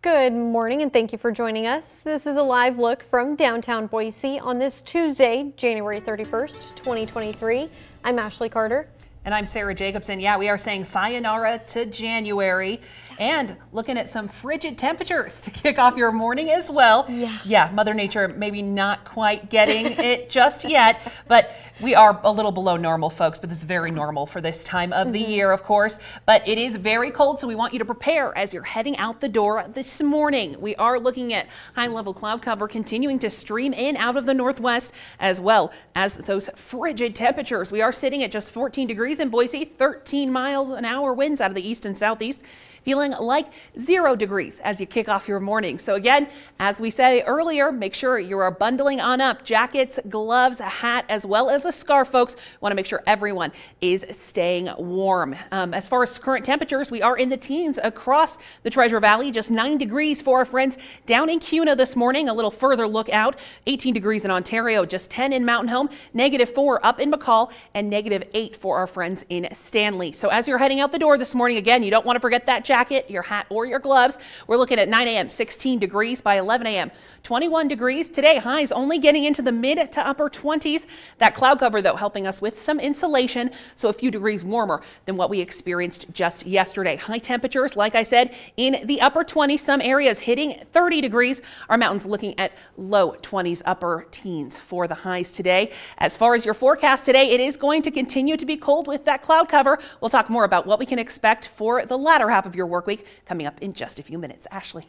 Good morning and thank you for joining us. This is a live look from downtown Boise on this Tuesday, January 31st, 2023. I'm Ashley Carter. And I'm Sarah Jacobsen. Yeah, we are saying sayonara to January and looking at some frigid temperatures to kick off your morning as well. Yeah. Yeah, Mother Nature maybe not quite getting it just yet, but we are a little below normal, folks, but this is very normal for this time of the Mhm. year, of course. But it is very cold, so we want you to prepare as you're heading out the door this morning. We are looking at high level cloud cover continuing to stream in out of the northwest as well as those frigid temperatures. We are sitting at just 14 degrees degrees in Boise, 13 miles an hour winds out of the east and southeast feeling like zero degrees as you kick off your morning. So again, as we said earlier, make sure you are bundling on up jackets, gloves, a hat, as well as a scarf, folks. Want to make sure everyone is staying warm. Um, as far as current temperatures, we are in the teens across the Treasure Valley, just nine degrees for our friends down in Kuna this morning. A little further look out, 18 degrees in Ontario, just 10 in Mountain Home, negative four up in McCall, and negative eight for our friends in Stanley. So as you're heading out the door this morning, again, you don't want to forget that jacket, your hat, or your gloves. We're looking at 9 a.m., 16 degrees by 11 a.m., 21 degrees today. Highs only getting into the mid to upper 20s. That cloud cover, though, helping us with some insulation, so a few degrees warmer than what we experienced just yesterday. High temperatures, like I said, in the upper 20s, some areas hitting 30 degrees. Our mountains looking at low 20s, upper teens for the highs today. As far as your forecast today, it is going to continue to be cold with that cloud cover. We'll talk more about what we can expect for the latter half of your work week coming up in just a few minutes. Ashley.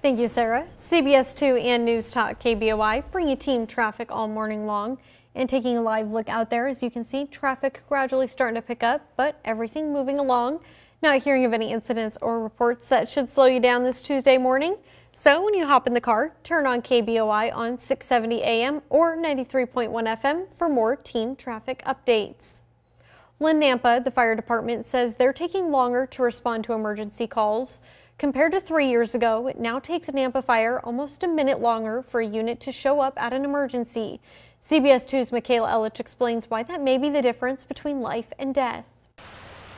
Thank you, Sarah. CBS 2 and News Talk KBOI bring you team traffic all morning long. And taking a live look out there, as you can see, traffic gradually starting to pick up, but everything moving along. Not hearing of any incidents or reports that should slow you down this Tuesday morning. So when you hop in the car, turn on KBOI on 670 AM or 93.1 FM for more team traffic updates. Lynn Nampa, the fire department, says they're taking longer to respond to emergency calls. Compared to three years ago, it now takes Nampa Fire almost a minute longer for a unit to show up at an emergency. CBS 2's Michaela Ellich explains why that may be the difference between life and death.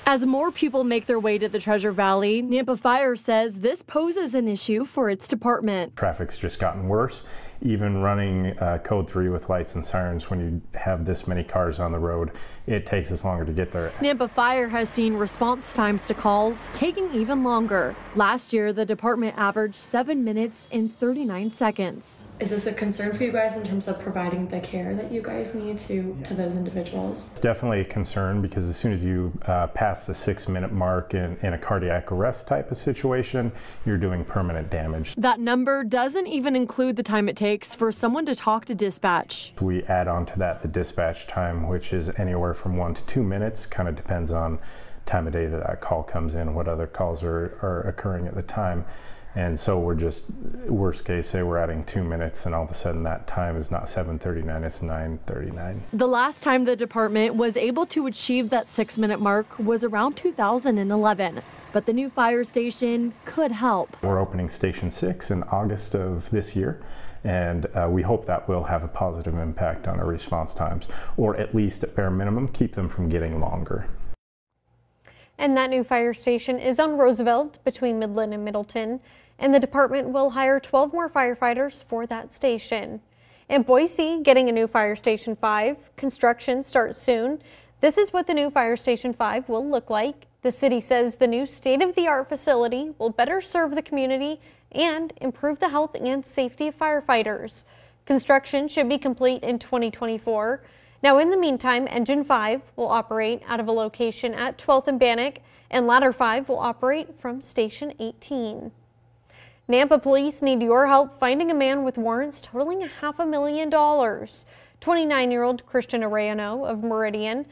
As more people make their way to the Treasure Valley, Nampa Fire says this poses an issue for its department. Traffic's just gotten worse. Even running uh, code 3 with lights and sirens when you have this many cars on the road, it takes us longer to get there. Nampa Fire has seen response times to calls taking even longer. Last year, the department averaged 7 minutes and 39 seconds. Is this a concern for you guys in terms of providing the care that you guys need to, to those individuals? It's definitely a concern because as soon as you uh, pass the six minute mark in, in a cardiac arrest type of situation, you're doing permanent damage. That number doesn't even include the time it takes for someone to talk to dispatch. We add on to that the dispatch time, which is anywhere from one to two minutes, kind of depends on time of day that that call comes in, what other calls are, are occurring at the time. And so we're just, worst case, say we're adding two minutes and all of a sudden that time is not 7.39, it's 9.39. The last time the department was able to achieve that six minute mark was around 2011. But the new fire station could help. We're opening Station 6 in August of this year and uh, we hope that will have a positive impact on our response times, or at least at bare minimum, keep them from getting longer. And that new fire station is on Roosevelt between Midland and Middleton, and the department will hire 12 more firefighters for that station. In Boise, getting a new Fire Station 5, construction starts soon. This is what the new Fire Station 5 will look like. The city says the new state-of-the-art facility will better serve the community and improve the health and safety of firefighters. Construction should be complete in 2024. Now, in the meantime, Engine 5 will operate out of a location at 12th and Bannock, and Ladder 5 will operate from Station 18. Nampa police need your help finding a man with warrants totaling a half a million dollars. 29-year-old Christian Arellano of Meridian.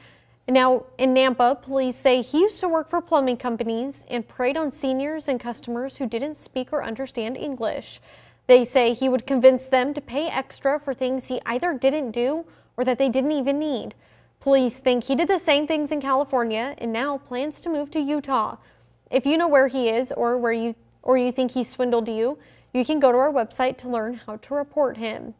Now, in Nampa, police say he used to work for plumbing companies and preyed on seniors and customers who didn't speak or understand English. They say he would convince them to pay extra for things he either didn't do or that they didn't even need. Police think he did the same things in California and now plans to move to Utah. If you know where he is or where you or you think he swindled you, you can go to our website to learn how to report him.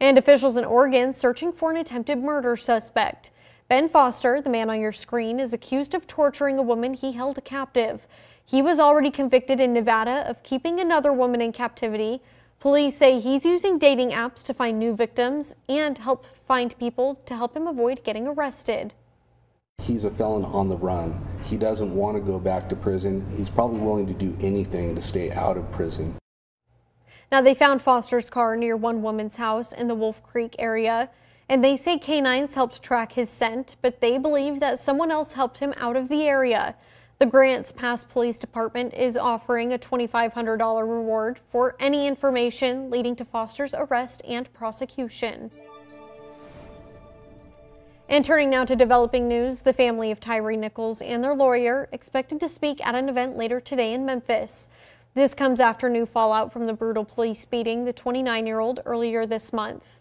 And officials in Oregon searching for an attempted murder suspect. Ben Foster, the man on your screen, is accused of torturing a woman he held captive. He was already convicted in Nevada of keeping another woman in captivity. Police say he's using dating apps to find new victims and help find people to help him avoid getting arrested. He's a felon on the run. He doesn't want to go back to prison. He's probably willing to do anything to stay out of prison. Now, they found Foster's car near one woman's house in the Wolf Creek area, and they say canines helped track his scent, but they believe that someone else helped him out of the area. The Grants Pass Police Department is offering a $2,500 reward for any information leading to Foster's arrest and prosecution. And turning now to developing news, the family of Tyre Nichols and their lawyer expected to speak at an event later today in Memphis. This comes after new fallout from the brutal police beating the 29 year old earlier this month.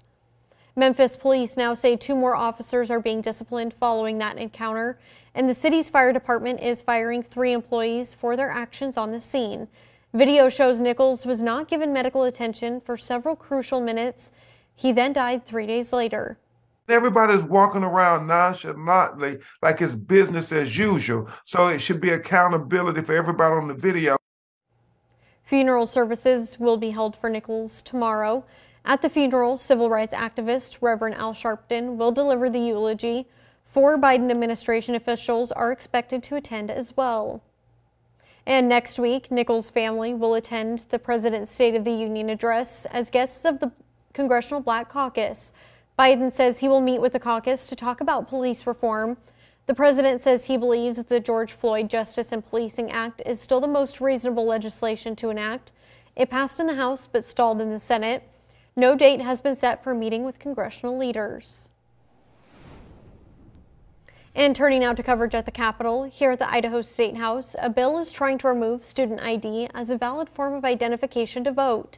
Memphis police now say two more officers are being disciplined following that encounter, and the city's fire department is firing three employees for their actions on the scene. Video shows Nichols was not given medical attention for several crucial minutes. He then died three days later. Everybody's walking around nonchalantly like it's business as usual. So it should be accountability for everybody on the video. Funeral services will be held for Nichols tomorrow. At the funeral, civil rights activist Reverend Al Sharpton will deliver the eulogy. Four Biden administration officials are expected to attend as well. And next week, Nichols' family will attend the President's State of the Union address as guests of the Congressional Black Caucus. Biden says he will meet with the caucus to talk about police reform. The president says he believes the George Floyd Justice and Policing Act is still the most reasonable legislation to enact. It passed in the House but stalled in the Senate. No date has been set for meeting with congressional leaders. And turning now to coverage at the Capitol, here at the Idaho State House, a bill is trying to remove student ID as a valid form of identification to vote.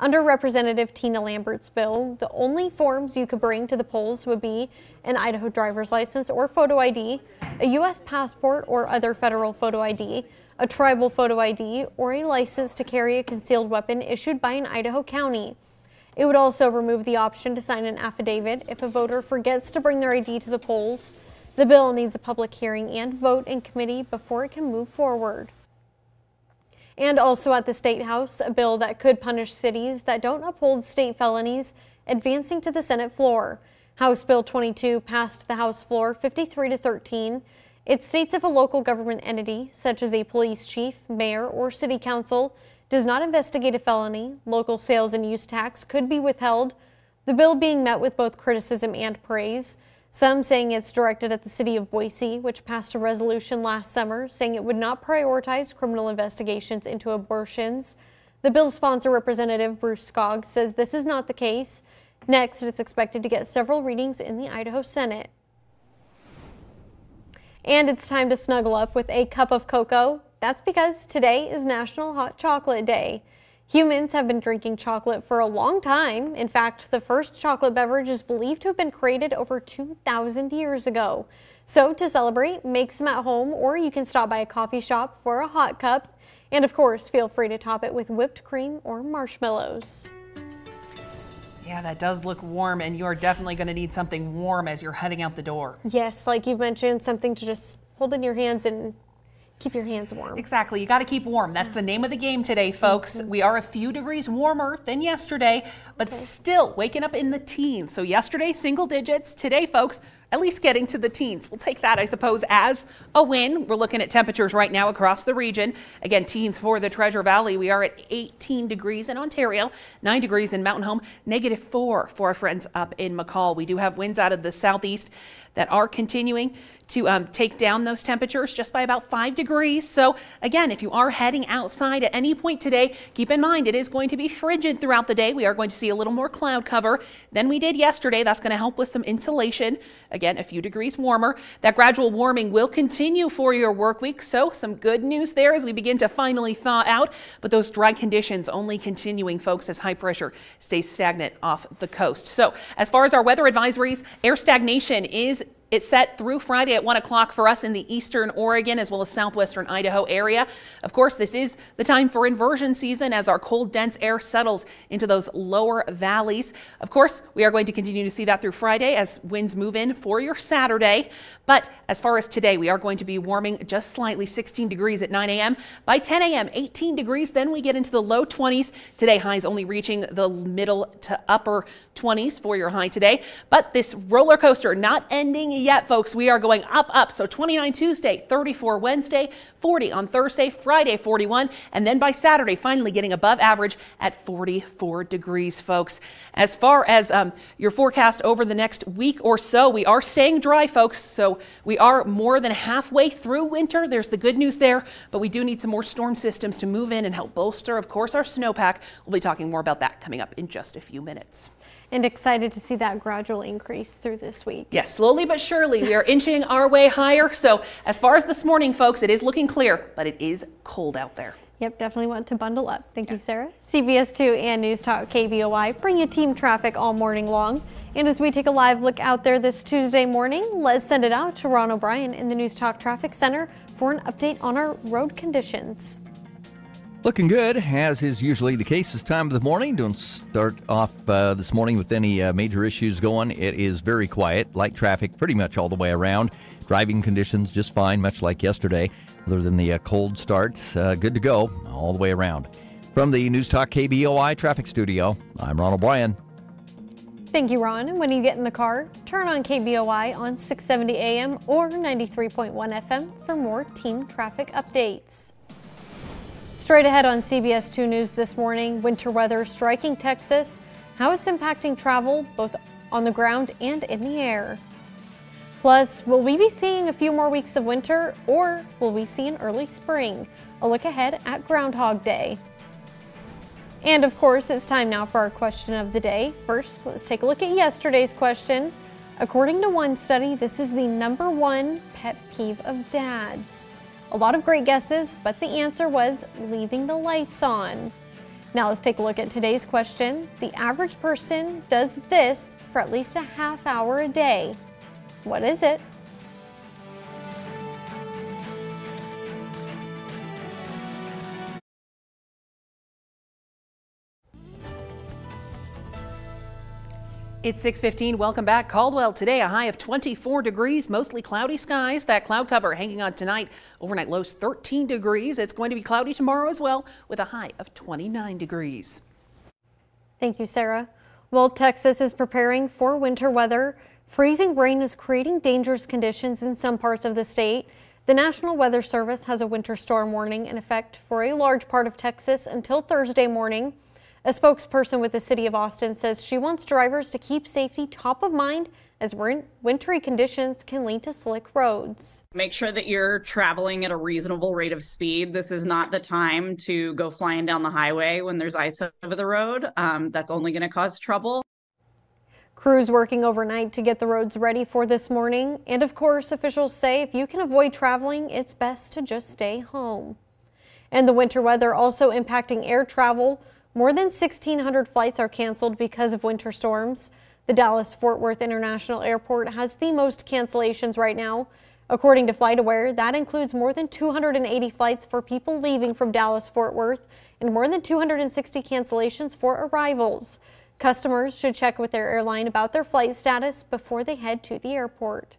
Under Representative Tina Lambert's bill, the only forms you could bring to the polls would be an Idaho driver's license or photo ID, a U.S. passport or other federal photo ID, a tribal photo ID, or a license to carry a concealed weapon issued by an Idaho county. It would also remove the option to sign an affidavit if a voter forgets to bring their ID to the polls. The bill needs a public hearing and vote in committee before it can move forward. And also at the State House, a bill that could punish cities that don't uphold state felonies advancing to the Senate floor. House Bill 22 passed the House floor 53 to 13. It states if a local government entity, such as a police chief, mayor, or city council, does not investigate a felony, local sales and use tax could be withheld. The bill being met with both criticism and praise. Some saying it's directed at the city of Boise, which passed a resolution last summer saying it would not prioritize criminal investigations into abortions. The bill's sponsor, Representative Bruce Skaug, says this is not the case. Next, it's expected to get several readings in the Idaho Senate. And it's time to snuggle up with a cup of cocoa. That's because today is National Hot Chocolate Day. Humans have been drinking chocolate for a long time. In fact, the first chocolate beverage is believed to have been created over 2,000 years ago. So to celebrate, make some at home or you can stop by a coffee shop for a hot cup. And of course, feel free to top it with whipped cream or marshmallows. Yeah, that does look warm, and you're definitely going to need something warm as you're heading out the door. Yes, like you've mentioned, something to just hold in your hands and keep your hands warm. Exactly. You got to keep warm. That's the name of the game today, folks. Mm-hmm. We are a few degrees warmer than yesterday, but okay. still waking up in the teens. So yesterday, single digits. Today, folks, at least getting to the teens. We'll take that, I suppose, as a win. We're looking at temperatures right now across the region. Again, teens for the Treasure Valley. We are at 18 degrees in Ontario, 9 degrees in Mountain Home, negative 4 for our friends up in McCall. We do have winds out of the southeast that are continuing to um, take down those temperatures just by about 5 degrees. So, again, if you are heading outside at any point today, keep in mind it is going to be frigid throughout the day. We are going to see a little more cloud cover than we did yesterday. That's going to help with some insulation. Again, again, a few degrees warmer. That gradual warming will continue for your work week, so some good news there as we begin to finally thaw out, but those dry conditions only continuing, folks, as high pressure stays stagnant off the coast. So as far as our weather advisories, air stagnation is it's set through Friday at 1 o'clock for us in the eastern Oregon as well as southwestern Idaho area. Of course, this is the time for inversion season as our cold, dense air settles into those lower valleys. Of course, we are going to continue to see that through Friday as winds move in for your Saturday. But as far as today, we are going to be warming just slightly 16 degrees at 9 a.m. By 10 a.m., 18 degrees. Then we get into the low 20s. Today, highs only reaching the middle to upper 20s for your high today. But this roller coaster not ending yet, folks. We are going up, up. So 29 Tuesday, 34 Wednesday, 40 on Thursday, Friday 41, and then by Saturday, finally getting above average at 44 degrees, folks. As far as um, your forecast over the next week or so, we are staying dry, folks. So we are more than halfway through winter. There's the good news there, but we do need some more storm systems to move in and help bolster, of course, our snowpack. We'll be talking more about that coming up in just a few minutes. And excited to see that gradual increase through this week. Yes, slowly but surely we are inching our way higher. So as far as this morning, folks, it is looking clear, but it is cold out there. Yep, definitely want to bundle up. Thank you, Sarah. CBS 2 and News Talk KBOI bring you team traffic all morning long. And as we take a live look out there this Tuesday morning, let's send it out to Ron O'Brien in the News Talk Traffic Center for an update on our road conditions. Looking good, as is usually the case this time of the morning. Don't start off uh, this morning with any uh, major issues going. It is very quiet, light traffic pretty much all the way around. Driving conditions just fine, much like yesterday, other than the uh, cold starts. Uh, good to go all the way around. From the News Talk KBOI traffic studio, I'm Ron O'Brien. Thank you, Ron. When you get in the car, turn on KBOI on 670 AM or 93.1 FM for more team traffic updates. Straight ahead on CBS 2 News this morning, winter weather striking Texas, how it's impacting travel both on the ground and in the air. Plus, will we be seeing a few more weeks of winter or will we see an early spring? A look ahead at Groundhog Day. And of course, it's time now for our question of the day. First, let's take a look at yesterday's question. According to one study, this is the number one pet peeve of dads. A lot of great guesses, but the answer was leaving the lights on. Now let's take a look at today's question. The average person does this for at least a half hour a day. What is it? It's 6:15. Welcome back. Caldwell today a high of 24 degrees, mostly cloudy skies. That cloud cover hanging on tonight. Overnight lows 13 degrees. It's going to be cloudy tomorrow as well with a high of 29 degrees. Thank you, Sarah. Well, Texas is preparing for winter weather. Freezing rain is creating dangerous conditions in some parts of the state. The National Weather Service has a winter storm warning in effect for a large part of Texas until Thursday morning. A spokesperson with the city of Austin says she wants drivers to keep safety top of mind as wintry conditions can lead to slick roads. Make sure that you're traveling at a reasonable rate of speed. This is not the time to go flying down the highway when there's ice over the road. Um, that's only going to cause trouble. Crews working overnight to get the roads ready for this morning. And of course, officials say if you can avoid traveling, it's best to just stay home. And the winter weather also impacting air travel. More than 1,600 flights are canceled because of winter storms. The Dallas Fort Worth International Airport has the most cancellations right now. According to FlightAware, that includes more than 280 flights for people leaving from Dallas Fort Worth and more than 260 cancellations for arrivals. Customers should check with their airline about their flight status before they head to the airport.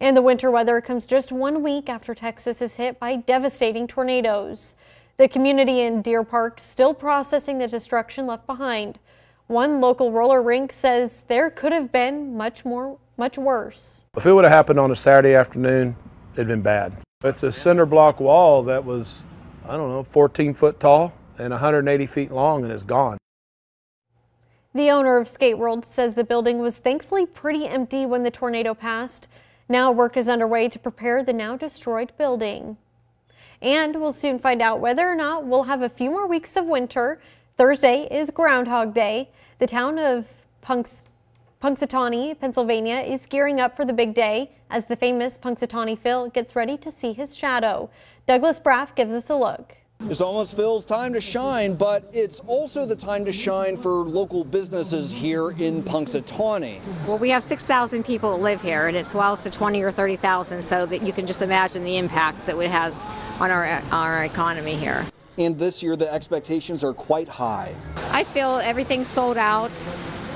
And the winter weather comes just one week after Texas is hit by devastating tornadoes. The community in Deer Park still processing the destruction left behind. One local roller rink says there could have been much more, much worse. If it would have happened on a Saturday afternoon, it'd been bad. It's a cinder block wall that was, I don't know, 14 foot tall and 180 feet long and it's gone. The owner of Skate World says the building was thankfully pretty empty when the tornado passed. Now work is underway to prepare the now destroyed building. And we'll soon find out whether or not we'll have a few more weeks of winter. Thursday is Groundhog Day. The town of Punks Punxsutawney, Pennsylvania is gearing up for the big day as the famous Punxsutawney Phil gets ready to see his shadow. Douglas Braff gives us a look. It's almost Phil's time to shine, but it's also the time to shine for local businesses here in Punxsutawney. Well, we have 6,000 people that live here, and it swells to 20 or 30,000, so that you can just imagine the impact that it has on our, our economy here. And this year, the expectations are quite high. I feel everything's sold out.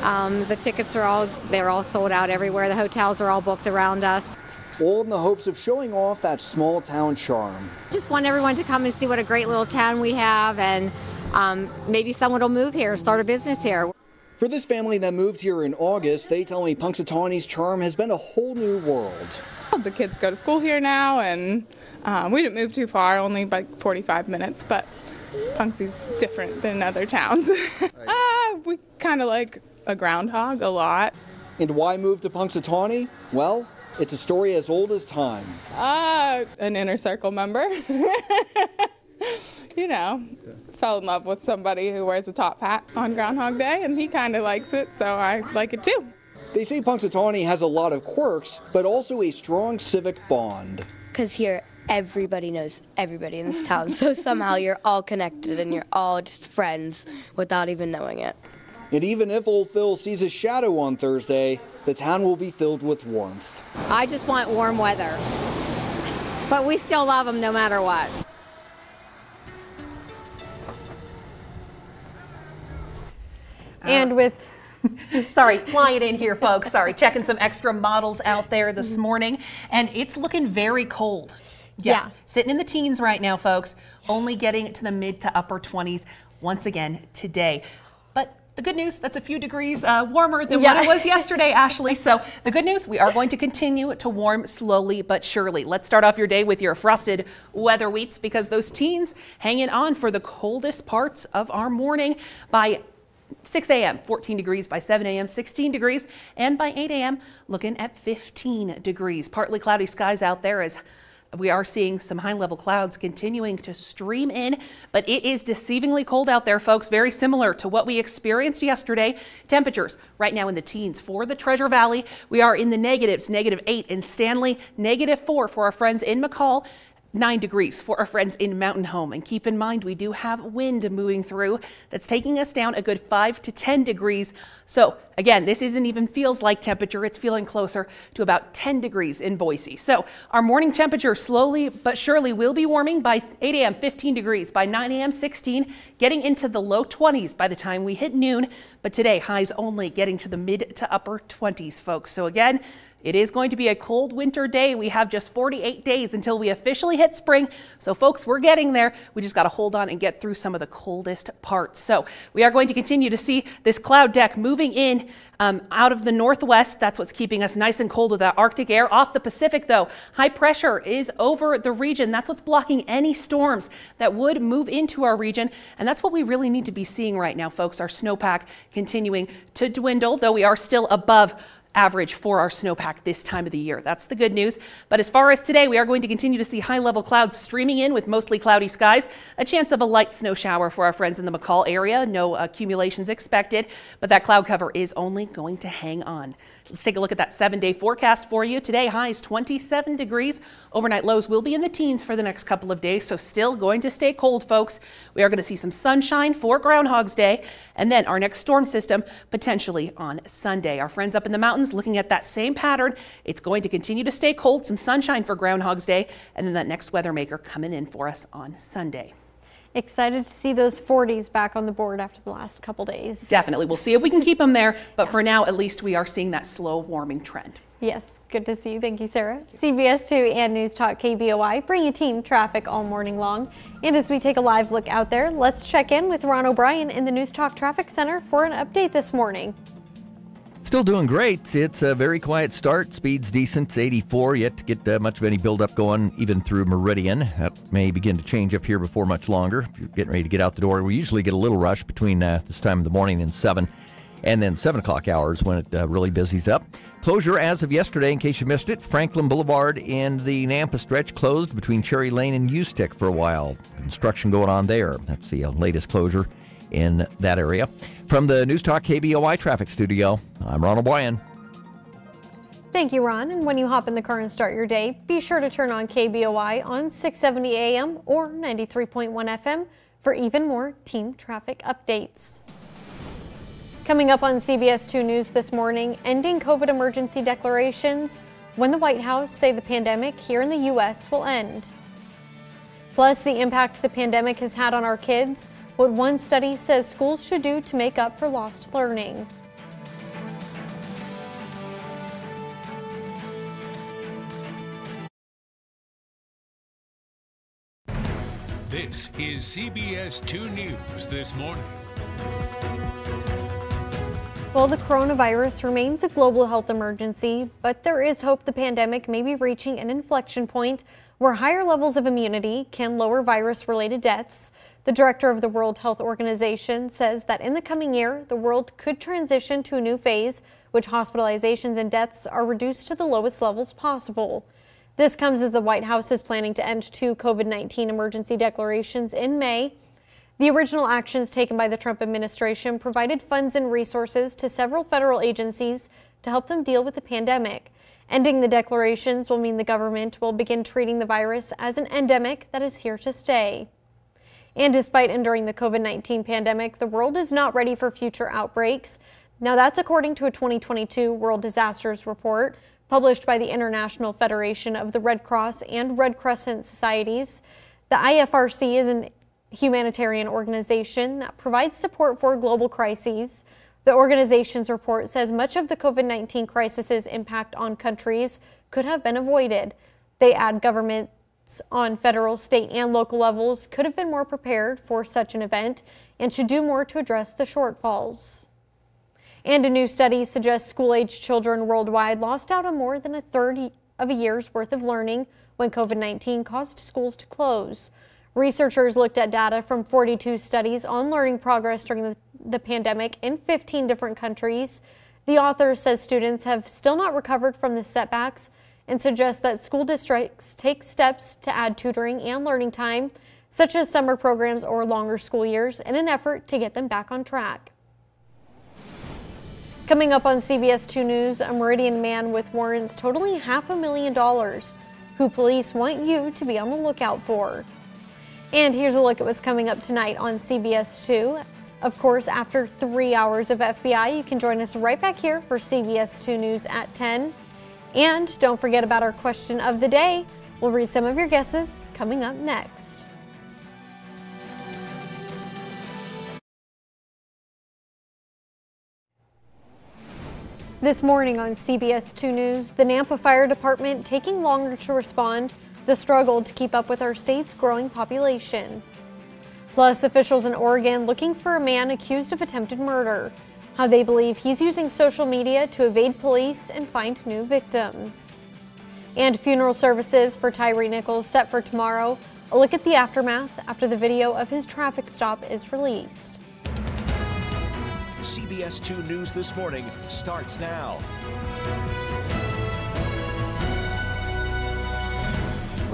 Um, the tickets are all, they're all sold out everywhere. The hotels are all booked around us. All in the hopes of showing off that small town charm. Just want everyone to come and see what a great little town we have and um, maybe someone will move here, start a business here. For this family that moved here in August, they tell me Punxsutawney's charm has been a whole new world. The kids go to school here now and um, we didn't move too far, only like 45 minutes, but Punxsy's different than other towns. uh, we kind of like a groundhog a lot. And why move to Punxsutawney? Well, it's a story as old as time. Uh, an inner circle member. you know, fell in love with somebody who wears a top hat on Groundhog Day, and he kind of likes it, so I like it too. They say Punxsutawney has a lot of quirks, but also a strong civic bond. Because here, everybody knows everybody in this town, so somehow you're all connected and you're all just friends without even knowing it. And even if old Phil sees a shadow on Thursday, the town will be filled with warmth. I just want warm weather. But we still love them no matter what. And uh, with Sorry, flying in here, folks. Sorry, checking some extra models out there this mm-hmm. morning, and it's looking very cold. Yeah. Sitting in the teens right now, folks, only getting to the mid to upper 20s once again today. But the good news, that's a few degrees uh, warmer than Yeah. what it was yesterday, Ashley. So the good news, we are going to continue to warm slowly but surely. Let's start off your day with your frosted weather wheats because those teens hanging on for the coldest parts of our morning by 6 a.m., 14 degrees by 7 a.m., 16 degrees, and by 8 a.m., looking at 15 degrees. Partly cloudy skies out there as we are seeing some high level clouds continuing to stream in, but it is deceivingly cold out there, folks. Very similar to what we experienced yesterday. Temperatures right now in the teens for the Treasure Valley. We are in the negatives, negative eight in Stanley, negative four for our friends in McCall. Nine degrees for our friends in Mountain Home. And keep in mind, we do have wind moving through that's taking us down a good five to 10 degrees. So again, this isn't even feels like temperature. It's feeling closer to about 10 degrees in Boise. So our morning temperature slowly but surely will be warming by 8 a.m. 15 degrees, by 9 a.m. 16, getting into the low 20s by the time we hit noon. But today, highs only getting to the mid to upper 20s, folks. So again, it is going to be a cold winter day. We have just 48 days until we officially hit spring. So, folks, we're getting there. We just got to hold on and get through some of the coldest parts. So, we are going to continue to see this cloud deck moving in um, out of the northwest. That's what's keeping us nice and cold with that Arctic air. Off the Pacific, though, high pressure is over the region. That's what's blocking any storms that would move into our region. And that's what we really need to be seeing right now, folks. Our snowpack continuing to dwindle, though we are still above average for our snowpack this time of the year. That's the good news. But as far as today, we are going to continue to see high level clouds streaming in with mostly cloudy skies. A chance of a light snow shower for our friends in the McCall area. No accumulations expected, but that cloud cover is only going to hang on. Let's take a look at that seven day forecast for you. Today, highs 27 degrees. Overnight lows will be in the teens for the next couple of days, so still going to stay cold, folks. We are going to see some sunshine for Groundhog's Day, and then our next storm system potentially on Sunday. Our friends up in the mountains looking at that same pattern. It's going to continue to stay cold, some sunshine for Groundhog's Day, and then that next weather maker coming in for us on Sunday. Excited to see those 40s back on the board after the last couple days. Definitely. We'll see if we can keep them there, but for now, at least we are seeing that slow warming trend. Yes, good to see you. Thank you, Sarah. CBS 2 and News Talk KBOI bring you team traffic all morning long. And as we take a live look out there, let's check in with Ron O'Brien in the News Talk Traffic Center for an update this morning. Still doing great. It's a very quiet start. Speed's decent. It's 84. Yet to get uh, much of any buildup going, even through Meridian. That may begin to change up here before much longer. If you're getting ready to get out the door, we usually get a little rush between uh, this time of the morning and 7 and then 7 o'clock hours when it uh, really busies up. Closure as of yesterday, in case you missed it, Franklin Boulevard and the Nampa stretch closed between Cherry Lane and Ustick for a while. Construction going on there. That's the uh, latest closure in that area. From the News Talk KBOI traffic studio, I'm Ron O'Brien. Thank you, Ron. And when you hop in the car and start your day, be sure to turn on KBOI on 670 AM or 93.1 FM for even more team traffic updates. Coming up on CBS 2 News this morning, ending COVID emergency declarations when the White House say the pandemic here in the U.S. will end. Plus, the impact the pandemic has had on our kids, what one study says schools should do to make up for lost learning. This is CBS 2 News this morning. Well, the coronavirus remains a global health emergency, but there is hope the pandemic may be reaching an inflection point where higher levels of immunity can lower virus related deaths. The director of the World Health Organization says that in the coming year, the world could transition to a new phase, which hospitalizations and deaths are reduced to the lowest levels possible. This comes as the White House is planning to end two COVID 19 emergency declarations in May. The original actions taken by the Trump administration provided funds and resources to several federal agencies to help them deal with the pandemic. Ending the declarations will mean the government will begin treating the virus as an endemic that is here to stay. And despite enduring the COVID 19 pandemic, the world is not ready for future outbreaks. Now, that's according to a 2022 World Disasters Report published by the International Federation of the Red Cross and Red Crescent Societies. The IFRC is a humanitarian organization that provides support for global crises. The organization's report says much of the COVID 19 crisis's impact on countries could have been avoided. They add governments on federal, state, and local levels could have been more prepared for such an event and should do more to address the shortfalls. And a new study suggests school age children worldwide lost out on more than a third of a year's worth of learning when COVID 19 caused schools to close. Researchers looked at data from 42 studies on learning progress during the, the pandemic in 15 different countries. The author says students have still not recovered from the setbacks and suggests that school districts take steps to add tutoring and learning time, such as summer programs or longer school years, in an effort to get them back on track. Coming up on CBS 2 News, a Meridian man with warrants totaling half a million dollars, who police want you to be on the lookout for. And here's a look at what's coming up tonight on CBS 2. Of course, after three hours of FBI, you can join us right back here for CBS 2 News at 10. And don't forget about our question of the day. We'll read some of your guesses coming up next. This morning on CBS 2 News, the Nampa Fire Department taking longer to respond, the struggle to keep up with our state's growing population. Plus, officials in Oregon looking for a man accused of attempted murder, how they believe he's using social media to evade police and find new victims. And funeral services for Tyre Nichols set for tomorrow. A look at the aftermath after the video of his traffic stop is released. CBS 2 News This Morning starts now.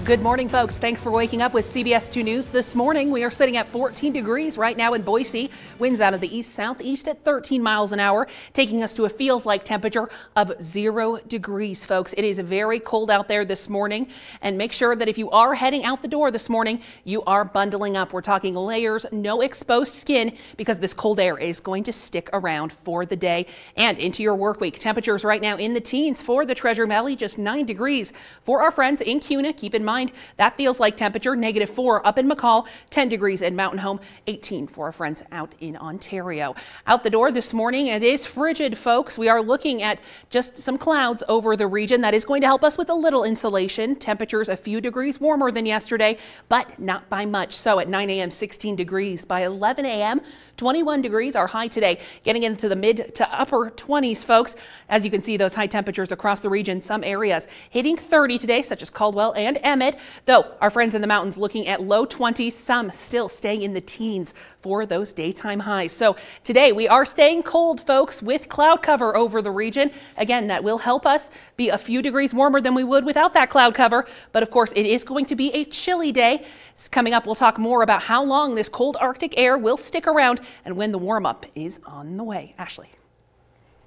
Good morning, folks. Thanks for waking up with CBS 2 News. This morning, we are sitting at 14 degrees right now in Boise. Winds out of the east southeast at 13 miles an hour, taking us to a feels like temperature of zero degrees, folks. It is very cold out there this morning. And make sure that if you are heading out the door this morning, you are bundling up. We're talking layers, no exposed skin, because this cold air is going to stick around for the day and into your work week. Temperatures right now in the teens for the Treasure Valley, just 9 degrees. For our friends in Kuna, keep in mind mind. That feels like temperature negative four up in McCall, 10 degrees in Mountain Home, 18 for our friends out in Ontario. Out the door this morning, it is frigid, folks. We are looking at just some clouds over the region. That is going to help us with a little insulation. Temperatures a few degrees warmer than yesterday, but not by much. So at 9 a.m., 16 degrees. By 11 a.m., 21 degrees are high today, getting into the mid to upper 20s, folks. As you can see, those high temperatures across the region, some areas hitting 30 today, such as Caldwell and Emmett though our friends in the mountains looking at low 20s, some still staying in the teens for those daytime highs. So today we are staying cold, folks, with cloud cover over the region. Again, that will help us be a few degrees warmer than we would without that cloud cover. But of course, it is going to be a chilly day. Coming up, we'll talk more about how long this cold Arctic air will stick around and when the warm up is on the way. Ashley.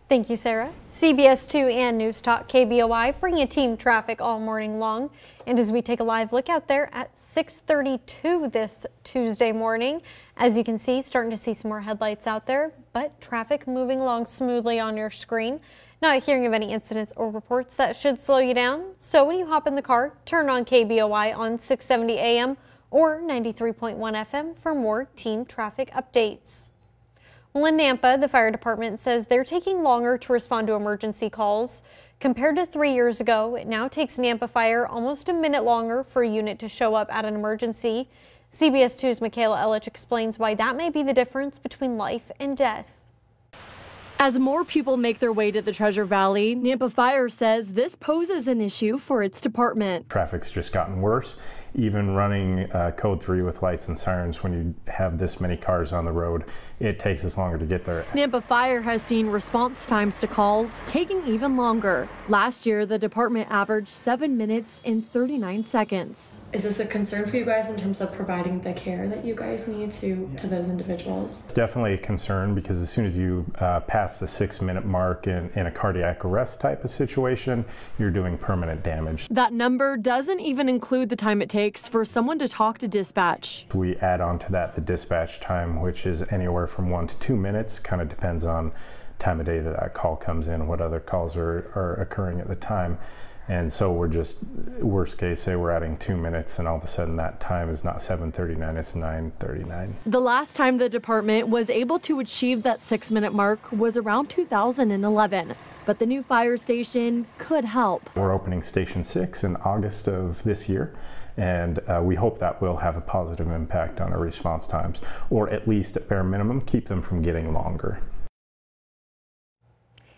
Thank you, Sarah. CBS 2 and News Talk KBOI bring you team traffic all morning long. And as we take a live look out there at 632 this Tuesday morning, as you can see, starting to see some more headlights out there, but traffic moving along smoothly on your screen. Not hearing of any incidents or reports that should slow you down. So when you hop in the car, turn on KBOI on 670 AM or 93.1 FM for more team traffic updates. Well, in Nampa, the fire department says they're taking longer to respond to emergency calls. Compared to three years ago, it now takes Nampa Fire almost a minute longer for a unit to show up at an emergency. CBS 2's Michaela Ellich explains why that may be the difference between life and death. As more people make their way to the Treasure Valley, Nampa Fire says this poses an issue for its department. Traffic's just gotten worse. even running uh, code 3 with lights and sirens when you have this many cars on the road it takes us longer to get there. Nampa fire has seen response times to calls taking even longer. Last year the department averaged seven minutes and 39 seconds. Is this a concern for you guys in terms of providing the care that you guys need to to those individuals? It's definitely a concern because as soon as you uh, pass the six minute mark in, in a cardiac arrest type of situation you're doing permanent damage. That number doesn't even include the time it takes for someone to talk to dispatch. We add on to that the dispatch time, which is anywhere from one to two minutes, kind of depends on time of day that that call comes in, what other calls are, are occurring at the time. And so we're just worst case say we're adding two minutes and all of a sudden that time is not 7:39 it's 9:39. The last time the department was able to achieve that 6 minute mark was around 2011 but the new fire station could help. We're opening Station 6 in August of this year, and uh, we hope that will have a positive impact on our response times, or at least at bare minimum, keep them from getting longer.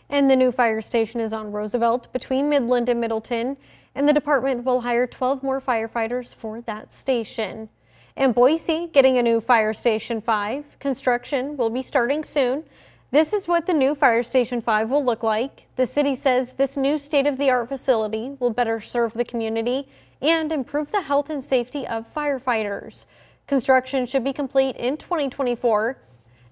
And the new fire station is on Roosevelt between Midland and Middleton, and the department will hire 12 more firefighters for that station. In Boise, getting a new fire station 5. Construction will be starting soon. This is what the new Fire Station 5 will look like. The city says this new state-of-the-art facility will better serve the community and improve the health and safety of firefighters. Construction should be complete in 2024.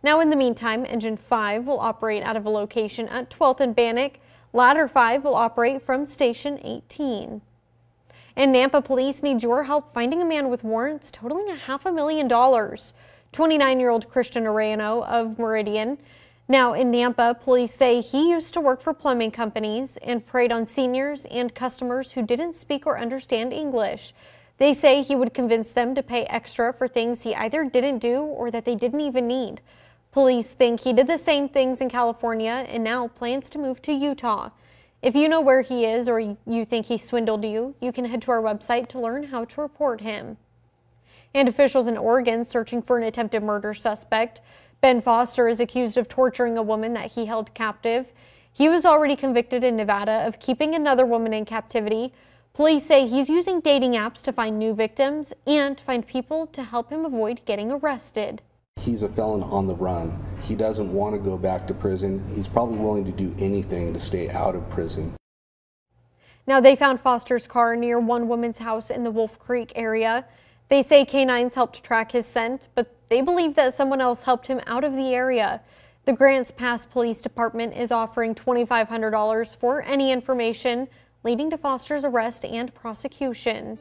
Now, in the meantime, Engine 5 will operate out of a location at 12th and Bannock. Ladder 5 will operate from Station 18. And Nampa police need your help finding a man with warrants totaling a half a million dollars. 29-year-old Christian Arellano of Meridian now in Nampa, police say he used to work for plumbing companies and preyed on seniors and customers who didn't speak or understand English. They say he would convince them to pay extra for things he either didn't do or that they didn't even need. Police think he did the same things in California and now plans to move to Utah. If you know where he is or you think he swindled you, you can head to our website to learn how to report him. And officials in Oregon searching for an attempted murder suspect. Ben Foster is accused of torturing a woman that he held captive. He was already convicted in Nevada of keeping another woman in captivity. Police say he's using dating apps to find new victims and find people to help him avoid getting arrested. He's a felon on the run. He doesn't want to go back to prison. He's probably willing to do anything to stay out of prison. Now, they found Foster's car near one woman's house in the Wolf Creek area. They say canines helped track his scent, but they believe that someone else helped him out of the area. The Grants Pass Police Department is offering $2,500 for any information leading to Foster's arrest and prosecution.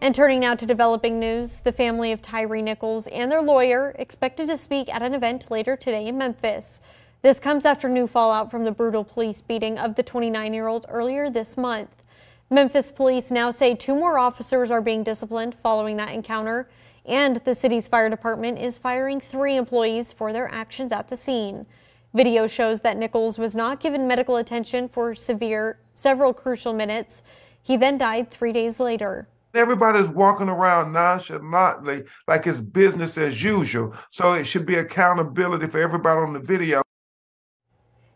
And turning now to developing news, the family of Tyre Nichols and their lawyer expected to speak at an event later today in Memphis. This comes after new fallout from the brutal police beating of the 29 year old earlier this month. Memphis police now say two more officers are being disciplined following that encounter, and the city's fire department is firing three employees for their actions at the scene. Video shows that Nichols was not given medical attention for severe several crucial minutes. He then died three days later. Everybody's walking around nonchalantly like it's business as usual. So it should be accountability for everybody on the video.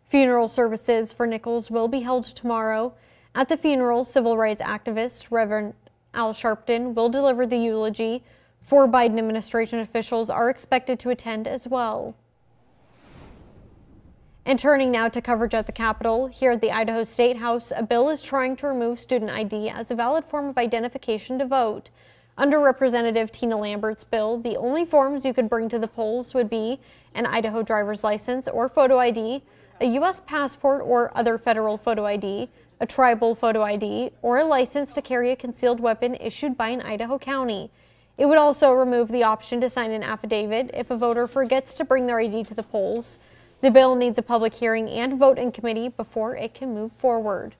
Funeral services for Nichols will be held tomorrow. At the funeral, civil rights activist Reverend Al Sharpton will deliver the eulogy. Four Biden administration officials are expected to attend as well. And turning now to coverage at the Capitol, here at the Idaho State House, a bill is trying to remove student ID as a valid form of identification to vote. Under Representative Tina Lambert's bill, the only forms you could bring to the polls would be an Idaho driver's license or photo ID, a U.S. passport or other federal photo ID, a tribal photo ID, or a license to carry a concealed weapon issued by an Idaho county. It would also remove the option to sign an affidavit if a voter forgets to bring their ID to the polls. The bill needs a public hearing and vote in committee before it can move forward.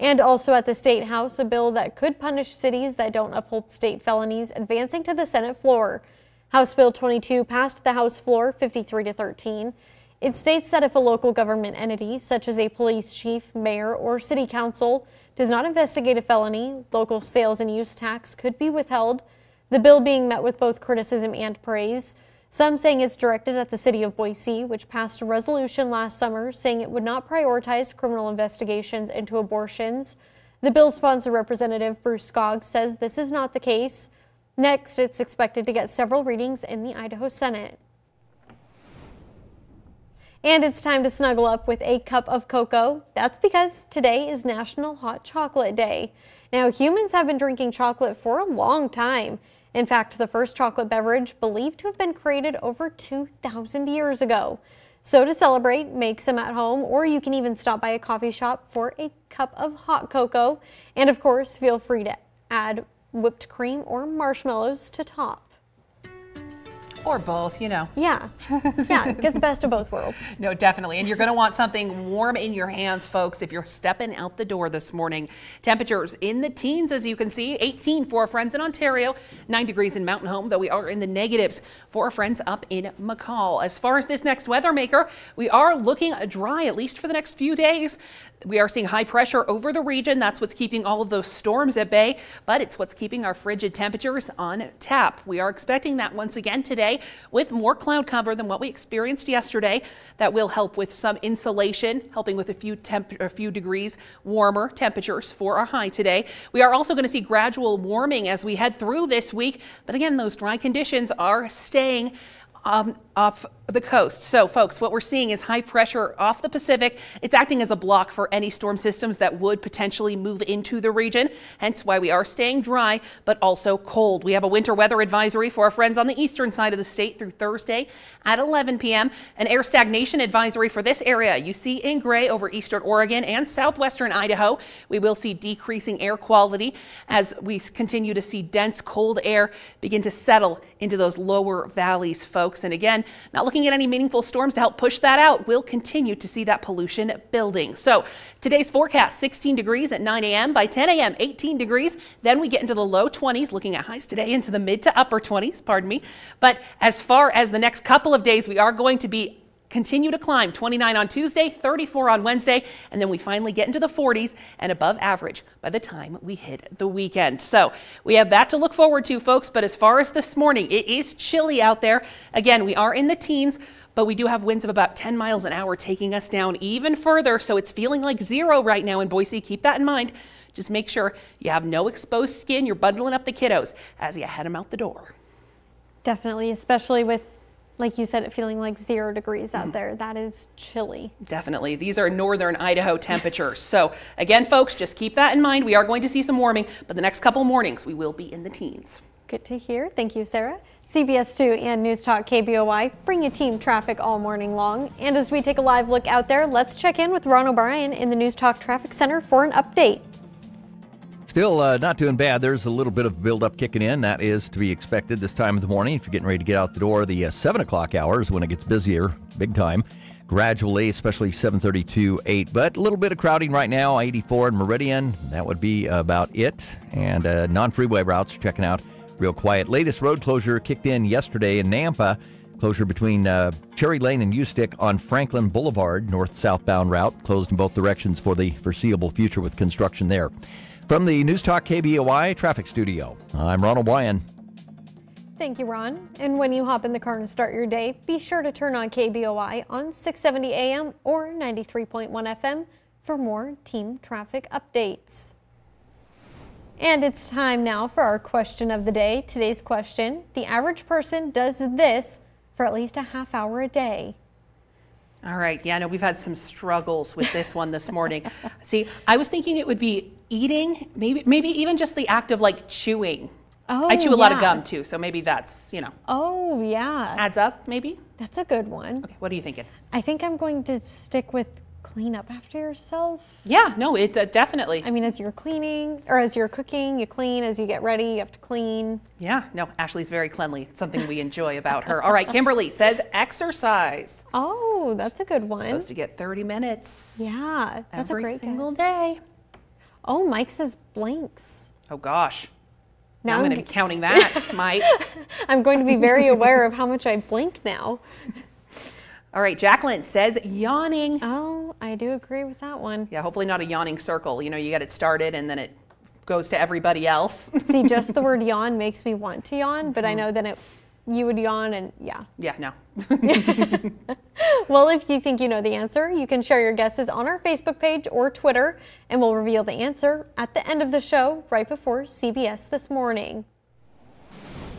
And also at the State House, a bill that could punish cities that don't uphold state felonies advancing to the Senate floor. House Bill 22 passed the House floor 53 to 13. It states that if a local government entity, such as a police chief, mayor, or city council, does not investigate a felony, local sales and use tax could be withheld. The bill being met with both criticism and praise. Some saying it's directed at the city of Boise, which passed a resolution last summer saying it would not prioritize criminal investigations into abortions. The bill sponsor representative Bruce Skaug says this is not the case. Next, it's expected to get several readings in the Idaho Senate. And it's time to snuggle up with a cup of cocoa. That's because today is National Hot Chocolate Day. Now, humans have been drinking chocolate for a long time. In fact, the first chocolate beverage believed to have been created over 2,000 years ago. So to celebrate, make some at home, or you can even stop by a coffee shop for a cup of hot cocoa. And of course, feel free to add whipped cream or marshmallows to top. Or both, you know. Yeah. Yeah, get the best of both worlds. No, definitely. And you're going to want something warm in your hands, folks, if you're stepping out the door this morning. Temperatures in the teens, as you can see, 18 for our friends in Ontario, 9 degrees in Mountain Home, though we are in the negatives for our friends up in McCall. As far as this next weather maker, we are looking dry, at least for the next few days. We are seeing high pressure over the region. That's what's keeping all of those storms at bay, but it's what's keeping our frigid temperatures on tap. We are expecting that once again today with more cloud cover than what we experienced yesterday. That will help with some insulation, helping with a few a few degrees warmer temperatures for our high today. We are also going to see gradual warming as we head through this week, but again, those dry conditions are staying um, off the coast. So, folks, what we're seeing is high pressure off the Pacific. It's acting as a block for any storm systems that would potentially move into the region, hence why we are staying dry, but also cold. We have a winter weather advisory for our friends on the eastern side of the state through Thursday at 11 p.m. An air stagnation advisory for this area you see in gray over eastern Oregon and southwestern Idaho. We will see decreasing air quality as we continue to see dense cold air begin to settle into those lower valleys, folks. And again, not looking at any meaningful storms to help push that out. We'll continue to see that pollution building. So today's forecast 16 degrees at 9 a.m. By 10 a.m., 18 degrees. Then we get into the low 20s, looking at highs today into the mid to upper 20s, pardon me. But as far as the next couple of days, we are going to be continue to climb 29 on Tuesday, 34 on Wednesday, and then we finally get into the 40s and above average by the time we hit the weekend. So we have that to look forward to, folks. But as far as this morning, it is chilly out there. Again, we are in the teens, but we do have winds of about 10 miles an hour taking us down even further. So it's feeling like zero right now in Boise. Keep that in mind. Just make sure you have no exposed skin. You're bundling up the kiddos as you head them out the door. Definitely, especially with like you said, it feeling like zero degrees out mm-hmm. there. That is chilly. Definitely. These are northern Idaho temperatures. so, again, folks, just keep that in mind. We are going to see some warming, but the next couple mornings we will be in the teens. Good to hear. Thank you, Sarah. CBS 2 and News Talk KBOI bring you team traffic all morning long. And as we take a live look out there, let's check in with Ron O'Brien in the News Talk Traffic Center for an update. Still uh, not doing bad. There's a little bit of buildup kicking in. That is to be expected this time of the morning. If you're getting ready to get out the door, the uh, 7 o'clock hours when it gets busier, big time. Gradually, especially 7:30 to 8, but a little bit of crowding right now. 84 and Meridian, that would be about it. And uh, non-freeway routes checking out real quiet. Latest road closure kicked in yesterday in Nampa. Closure between uh, Cherry Lane and Ustick on Franklin Boulevard, north-southbound route, closed in both directions for the foreseeable future with construction there. From the News Talk KBOI Traffic Studio, I'm Ron O'Brien. Thank you, Ron. And when you hop in the car and start your day, be sure to turn on KBOI on 670 AM or 93.1 FM for more team traffic updates. And it's time now for our question of the day. Today's question The average person does this for at least a half hour a day. All right. Yeah, I know we've had some struggles with this one this morning. See, I was thinking it would be eating, maybe maybe even just the act of like chewing. Oh, I chew a lot of gum too, so maybe that's, you know, Oh, yeah. adds up maybe. That's a good one. Okay, what are you thinking? I think I'm going to stick with clean up after yourself. Yeah, no, it uh, definitely. I mean, as you're cleaning or as you're cooking, you clean. As you get ready, you have to clean. Yeah, no, Ashley's very cleanly. It's something we enjoy about her. All right, Kimberly says exercise. Oh, that's a good one. Supposed to get 30 minutes. Yeah, that's every a great single guess. day. Oh, Mike says blinks. Oh gosh. Now Now I'm I'm going to be counting that, Mike. I'm going to be very aware of how much I blink now. All right, Jacqueline says yawning. Oh, I do agree with that one. Yeah, hopefully not a yawning circle. You know, you get it started and then it goes to everybody else. See, just the word yawn makes me want to yawn, but I mm-hmm. know then it you would yawn and yeah. Yeah, no. well, if you think you know the answer, you can share your guesses on our Facebook page or Twitter, and we'll reveal the answer at the end of the show right before CBS This Morning.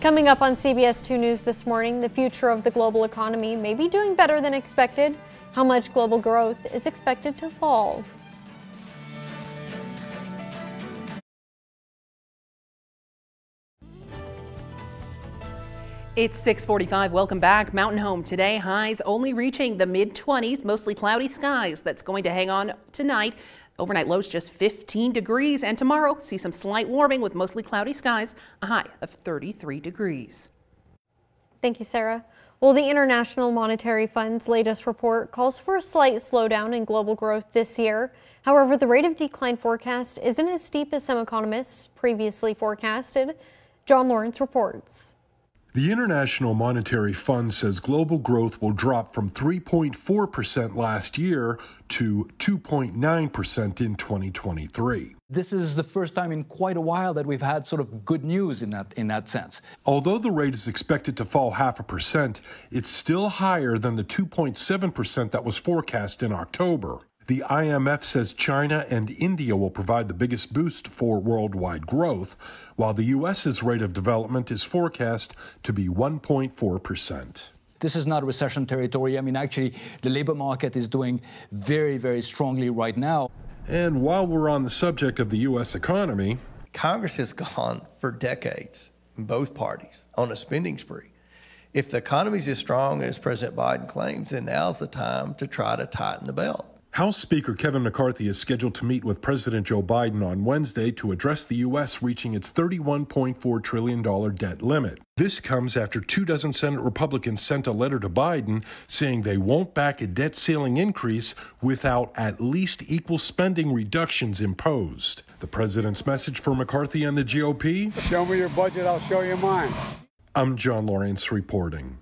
Coming up on CBS 2 News this morning, the future of the global economy may be doing better than expected. How much global growth is expected to fall? It's 645. Welcome back. Mountain Home today. Highs only reaching the mid 20s, mostly cloudy skies. That's going to hang on tonight. Overnight lows just 15 degrees. And tomorrow, see some slight warming with mostly cloudy skies, a high of 33 degrees. Thank you, Sarah. Well, the International Monetary Fund's latest report calls for a slight slowdown in global growth this year. However, the rate of decline forecast isn't as steep as some economists previously forecasted. John Lawrence reports. The International Monetary Fund says global growth will drop from 3.4% last year to 2.9% in 2023. This is the first time in quite a while that we've had sort of good news in that in that sense. Although the rate is expected to fall half a percent, it's still higher than the 2.7% that was forecast in October. The IMF says China and India will provide the biggest boost for worldwide growth, while the U.S.'s rate of development is forecast to be 1.4%. This is not recession territory. I mean, actually, the labor market is doing very, very strongly right now. And while we're on the subject of the U.S. economy, Congress has gone for decades, both parties, on a spending spree. If the economy is as strong as President Biden claims, then now's the time to try to tighten the belt. House Speaker Kevin McCarthy is scheduled to meet with President Joe Biden on Wednesday to address the U.S. reaching its $31.4 trillion debt limit. This comes after two dozen Senate Republicans sent a letter to Biden saying they won't back a debt ceiling increase without at least equal spending reductions imposed. The president's message for McCarthy and the GOP Show me your budget, I'll show you mine. I'm John Lawrence reporting.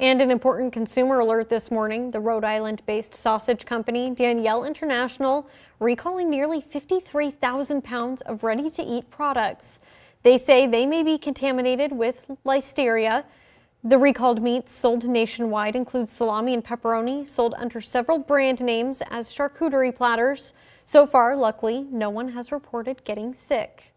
And an important consumer alert this morning the Rhode Island based sausage company Daniele International recalling nearly 53,000 pounds of ready to eat products. They say they may be contaminated with listeria. The recalled meats sold nationwide include salami and pepperoni, sold under several brand names as charcuterie platters. So far, luckily, no one has reported getting sick.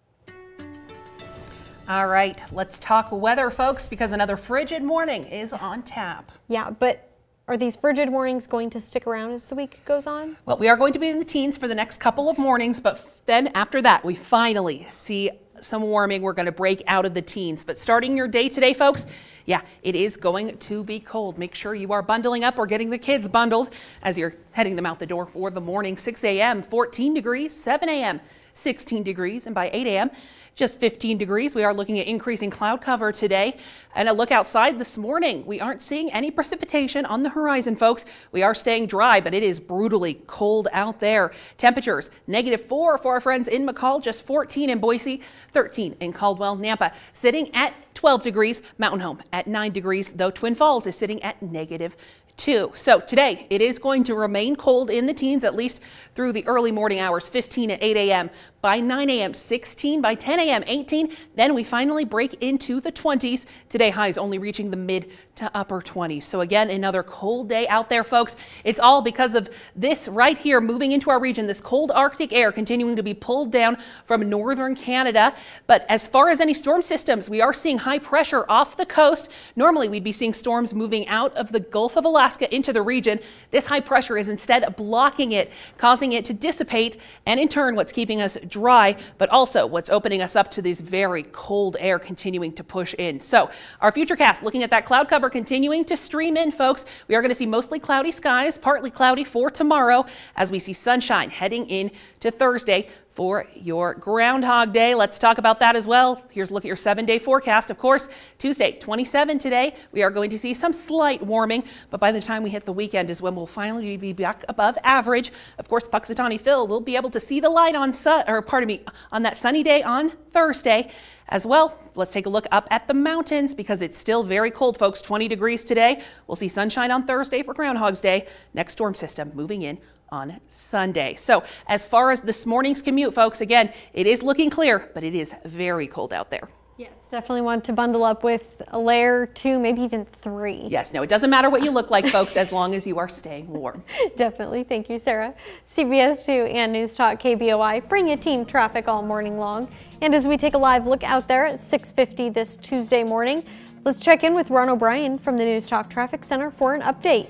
All right, let's talk weather, folks, because another frigid morning is on tap. Yeah, but are these frigid mornings going to stick around as the week goes on? Well, we are going to be in the teens for the next couple of mornings, but then after that, we finally see some warming. We're going to break out of the teens. But starting your day today, folks, yeah, it is going to be cold. Make sure you are bundling up or getting the kids bundled as you're heading them out the door for the morning. 6 a.m., 14 degrees, 7 a.m., 16 degrees, and by 8 a.m., just 15 degrees. We are looking at increasing cloud cover today. And a look outside this morning, we aren't seeing any precipitation on the horizon, folks. We are staying dry, but it is brutally cold out there. Temperatures negative four for our friends in McCall, just 14 in Boise, 13 in Caldwell, Nampa, sitting at 12 degrees. Mountain Home at 9 degrees, though Twin Falls is sitting at negative two. So today it is going to remain cold in the teens at least through the early morning hours, 15 at 8 a.m. By 9 a.m., 16. By 10 a.m., 18. Then we finally break into the 20s. Today highs only reaching the mid to upper 20s. So again, another cold day out there, folks. It's all because of this right here moving into our region, this cold Arctic air continuing to be pulled down from northern Canada. But as far as any storm systems, we are seeing high pressure off the coast. Normally we'd be seeing storms moving out of the Gulf of Alaska into the region. This high pressure is instead blocking it, causing it to dissipate, and in turn, what's keeping us dry, but also what's opening us up to this very cold air continuing to push in. So our future cast, looking at that cloud cover continuing to stream in, folks, we are going to see mostly cloudy skies, partly cloudy for tomorrow as we see sunshine heading in to Thursday for your Groundhog Day. Let's talk about that as well. Here's a look at your seven day forecast. Of course, Tuesday, 27 today, we are going to see some slight warming, but by the time we hit the weekend is when we'll finally be back above average. Of course, Punxsutawney Phil will be able to see the light on, sun, or pardon me, on that sunny day on Thursday as well. Let's take a look up at the mountains because it's still very cold, folks. 20 degrees today. We'll see sunshine on Thursday for Groundhog's Day. Next storm system moving in on Sunday. So as far as this morning's commute, folks, again, it is looking clear, but it is very cold out there. Yes, definitely want to bundle up with a layer, two, maybe even three. Yes, no, it doesn't matter what you look like, folks, as long as you are staying warm. definitely. Thank you, Sarah. CBS 2 and News Talk KBOI bring you team traffic all morning long. And as we take a live look out there at 650 this Tuesday morning, let's check in with Ron O'Brien from the News Talk Traffic Center for an update.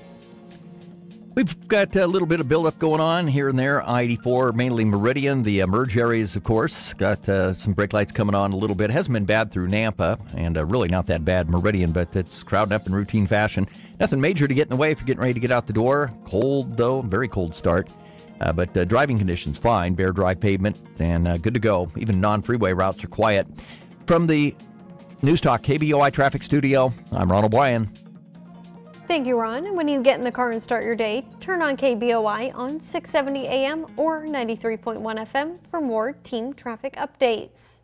We've got a little bit of buildup going on here and there. I 84, mainly Meridian, the uh, merge areas, of course. Got uh, some brake lights coming on a little bit. Hasn't been bad through Nampa, and uh, really not that bad Meridian, but it's crowding up in routine fashion. Nothing major to get in the way if you're getting ready to get out the door. Cold, though, very cold start. Uh, but uh, driving conditions fine, bare dry pavement, and good to go. Even non freeway routes are quiet. From the News Talk KBOI Traffic Studio, I'm Ron O'Brien. Thank you, Ron. When you get in the car and start your day, turn on KBOI on 670 AM or 93.1 FM for more team traffic updates.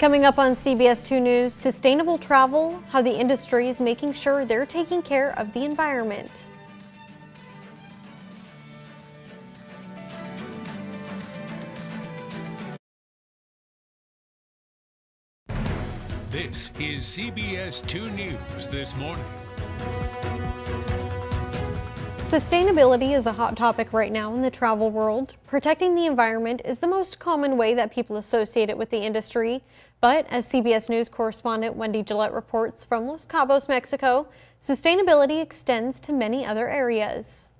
Coming up on CBS 2 News, sustainable travel, how the industry is making sure they're taking care of the environment. This is CBS 2 News This Morning. Sustainability is a hot topic right now in the travel world. Protecting the environment is the most common way that people associate it with the industry. But as CBS News correspondent Wendy Gillette reports from Los Cabos, Mexico, sustainability extends to many other areas.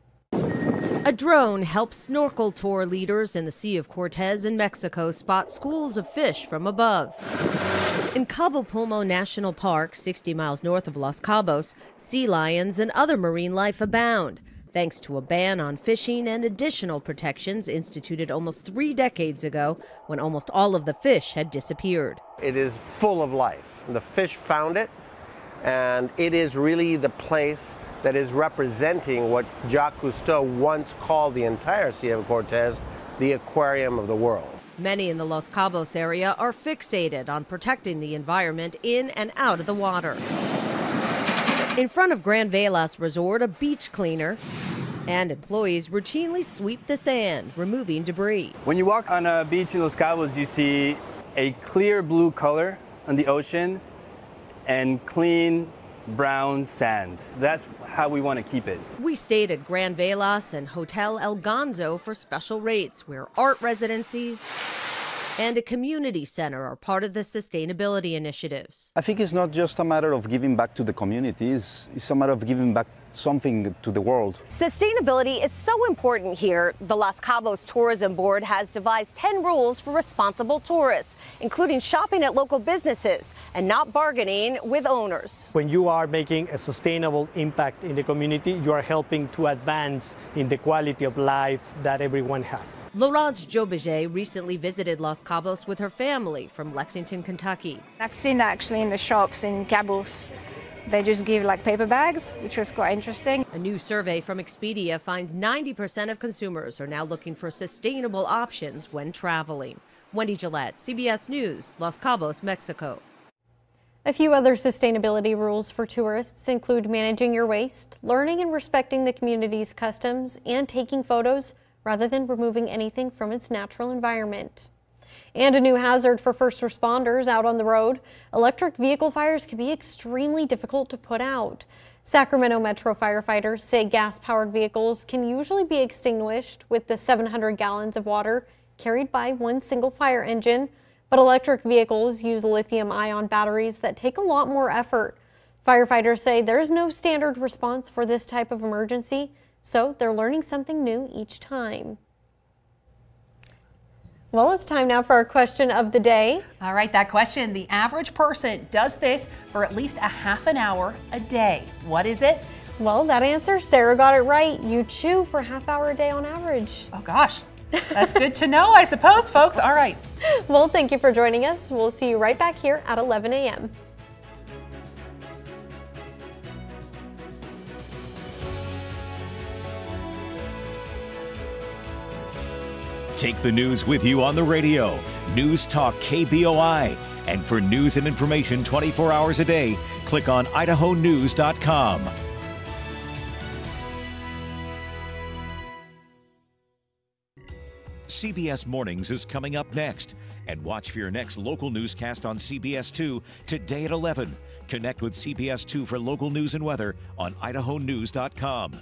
A drone helps snorkel tour leaders in the Sea of Cortez in Mexico spot schools of fish from above. In Cabo Pulmo National Park, 60 miles north of Los Cabos, sea lions and other marine life abound. Thanks to a ban on fishing and additional protections instituted almost three decades ago when almost all of the fish had disappeared. It is full of life. The fish found it, and it is really the place that is representing what Jacques Cousteau once called the entire Sea of Cortez the aquarium of the world. Many in the Los Cabos area are fixated on protecting the environment in and out of the water. In front of Grand Velas Resort, a beach cleaner and employees routinely sweep the sand, removing debris. When you walk on a beach in Los Cabos, you see a clear blue color on the ocean and clean brown sand. That's how we want to keep it. We stayed at Grand Velas and Hotel El Ganzo for special rates, where art residencies and a community center are part of the sustainability initiatives. I think it's not just a matter of giving back to the community, it's, it's a matter of giving back something to the world. Sustainability is so important here. The Los Cabos Tourism Board has devised 10 rules for responsible tourists, including shopping at local businesses and not bargaining with owners. When you are making a sustainable impact in the community, you are helping to advance in the quality of life that everyone has. Laurence Jobege recently visited Los Cabos with her family from Lexington, Kentucky. I've seen that actually in the shops in Cabos they just give like paper bags, which was quite interesting. A new survey from Expedia finds 90% of consumers are now looking for sustainable options when traveling. Wendy Gillette, CBS News, Los Cabos, Mexico. A few other sustainability rules for tourists include managing your waste, learning and respecting the community's customs, and taking photos rather than removing anything from its natural environment. And a new hazard for first responders out on the road. Electric vehicle fires can be extremely difficult to put out. Sacramento Metro firefighters say gas powered vehicles can usually be extinguished with the 700 gallons of water carried by one single fire engine. But electric vehicles use lithium ion batteries that take a lot more effort. Firefighters say there's no standard response for this type of emergency, so they're learning something new each time. Well, it's time now for our question of the day. All right, that question. The average person does this for at least a half an hour a day. What is it? Well, that answer, Sarah got it right. You chew for a half hour a day on average. Oh, gosh. That's good to know, I suppose, folks. All right. Well, thank you for joining us. We'll see you right back here at 11 a.m. Take the news with you on the radio. News Talk KBOI. And for news and information 24 hours a day, click on idahonews.com. CBS Mornings is coming up next. And watch for your next local newscast on CBS 2 today at 11. Connect with CBS 2 for local news and weather on idahonews.com.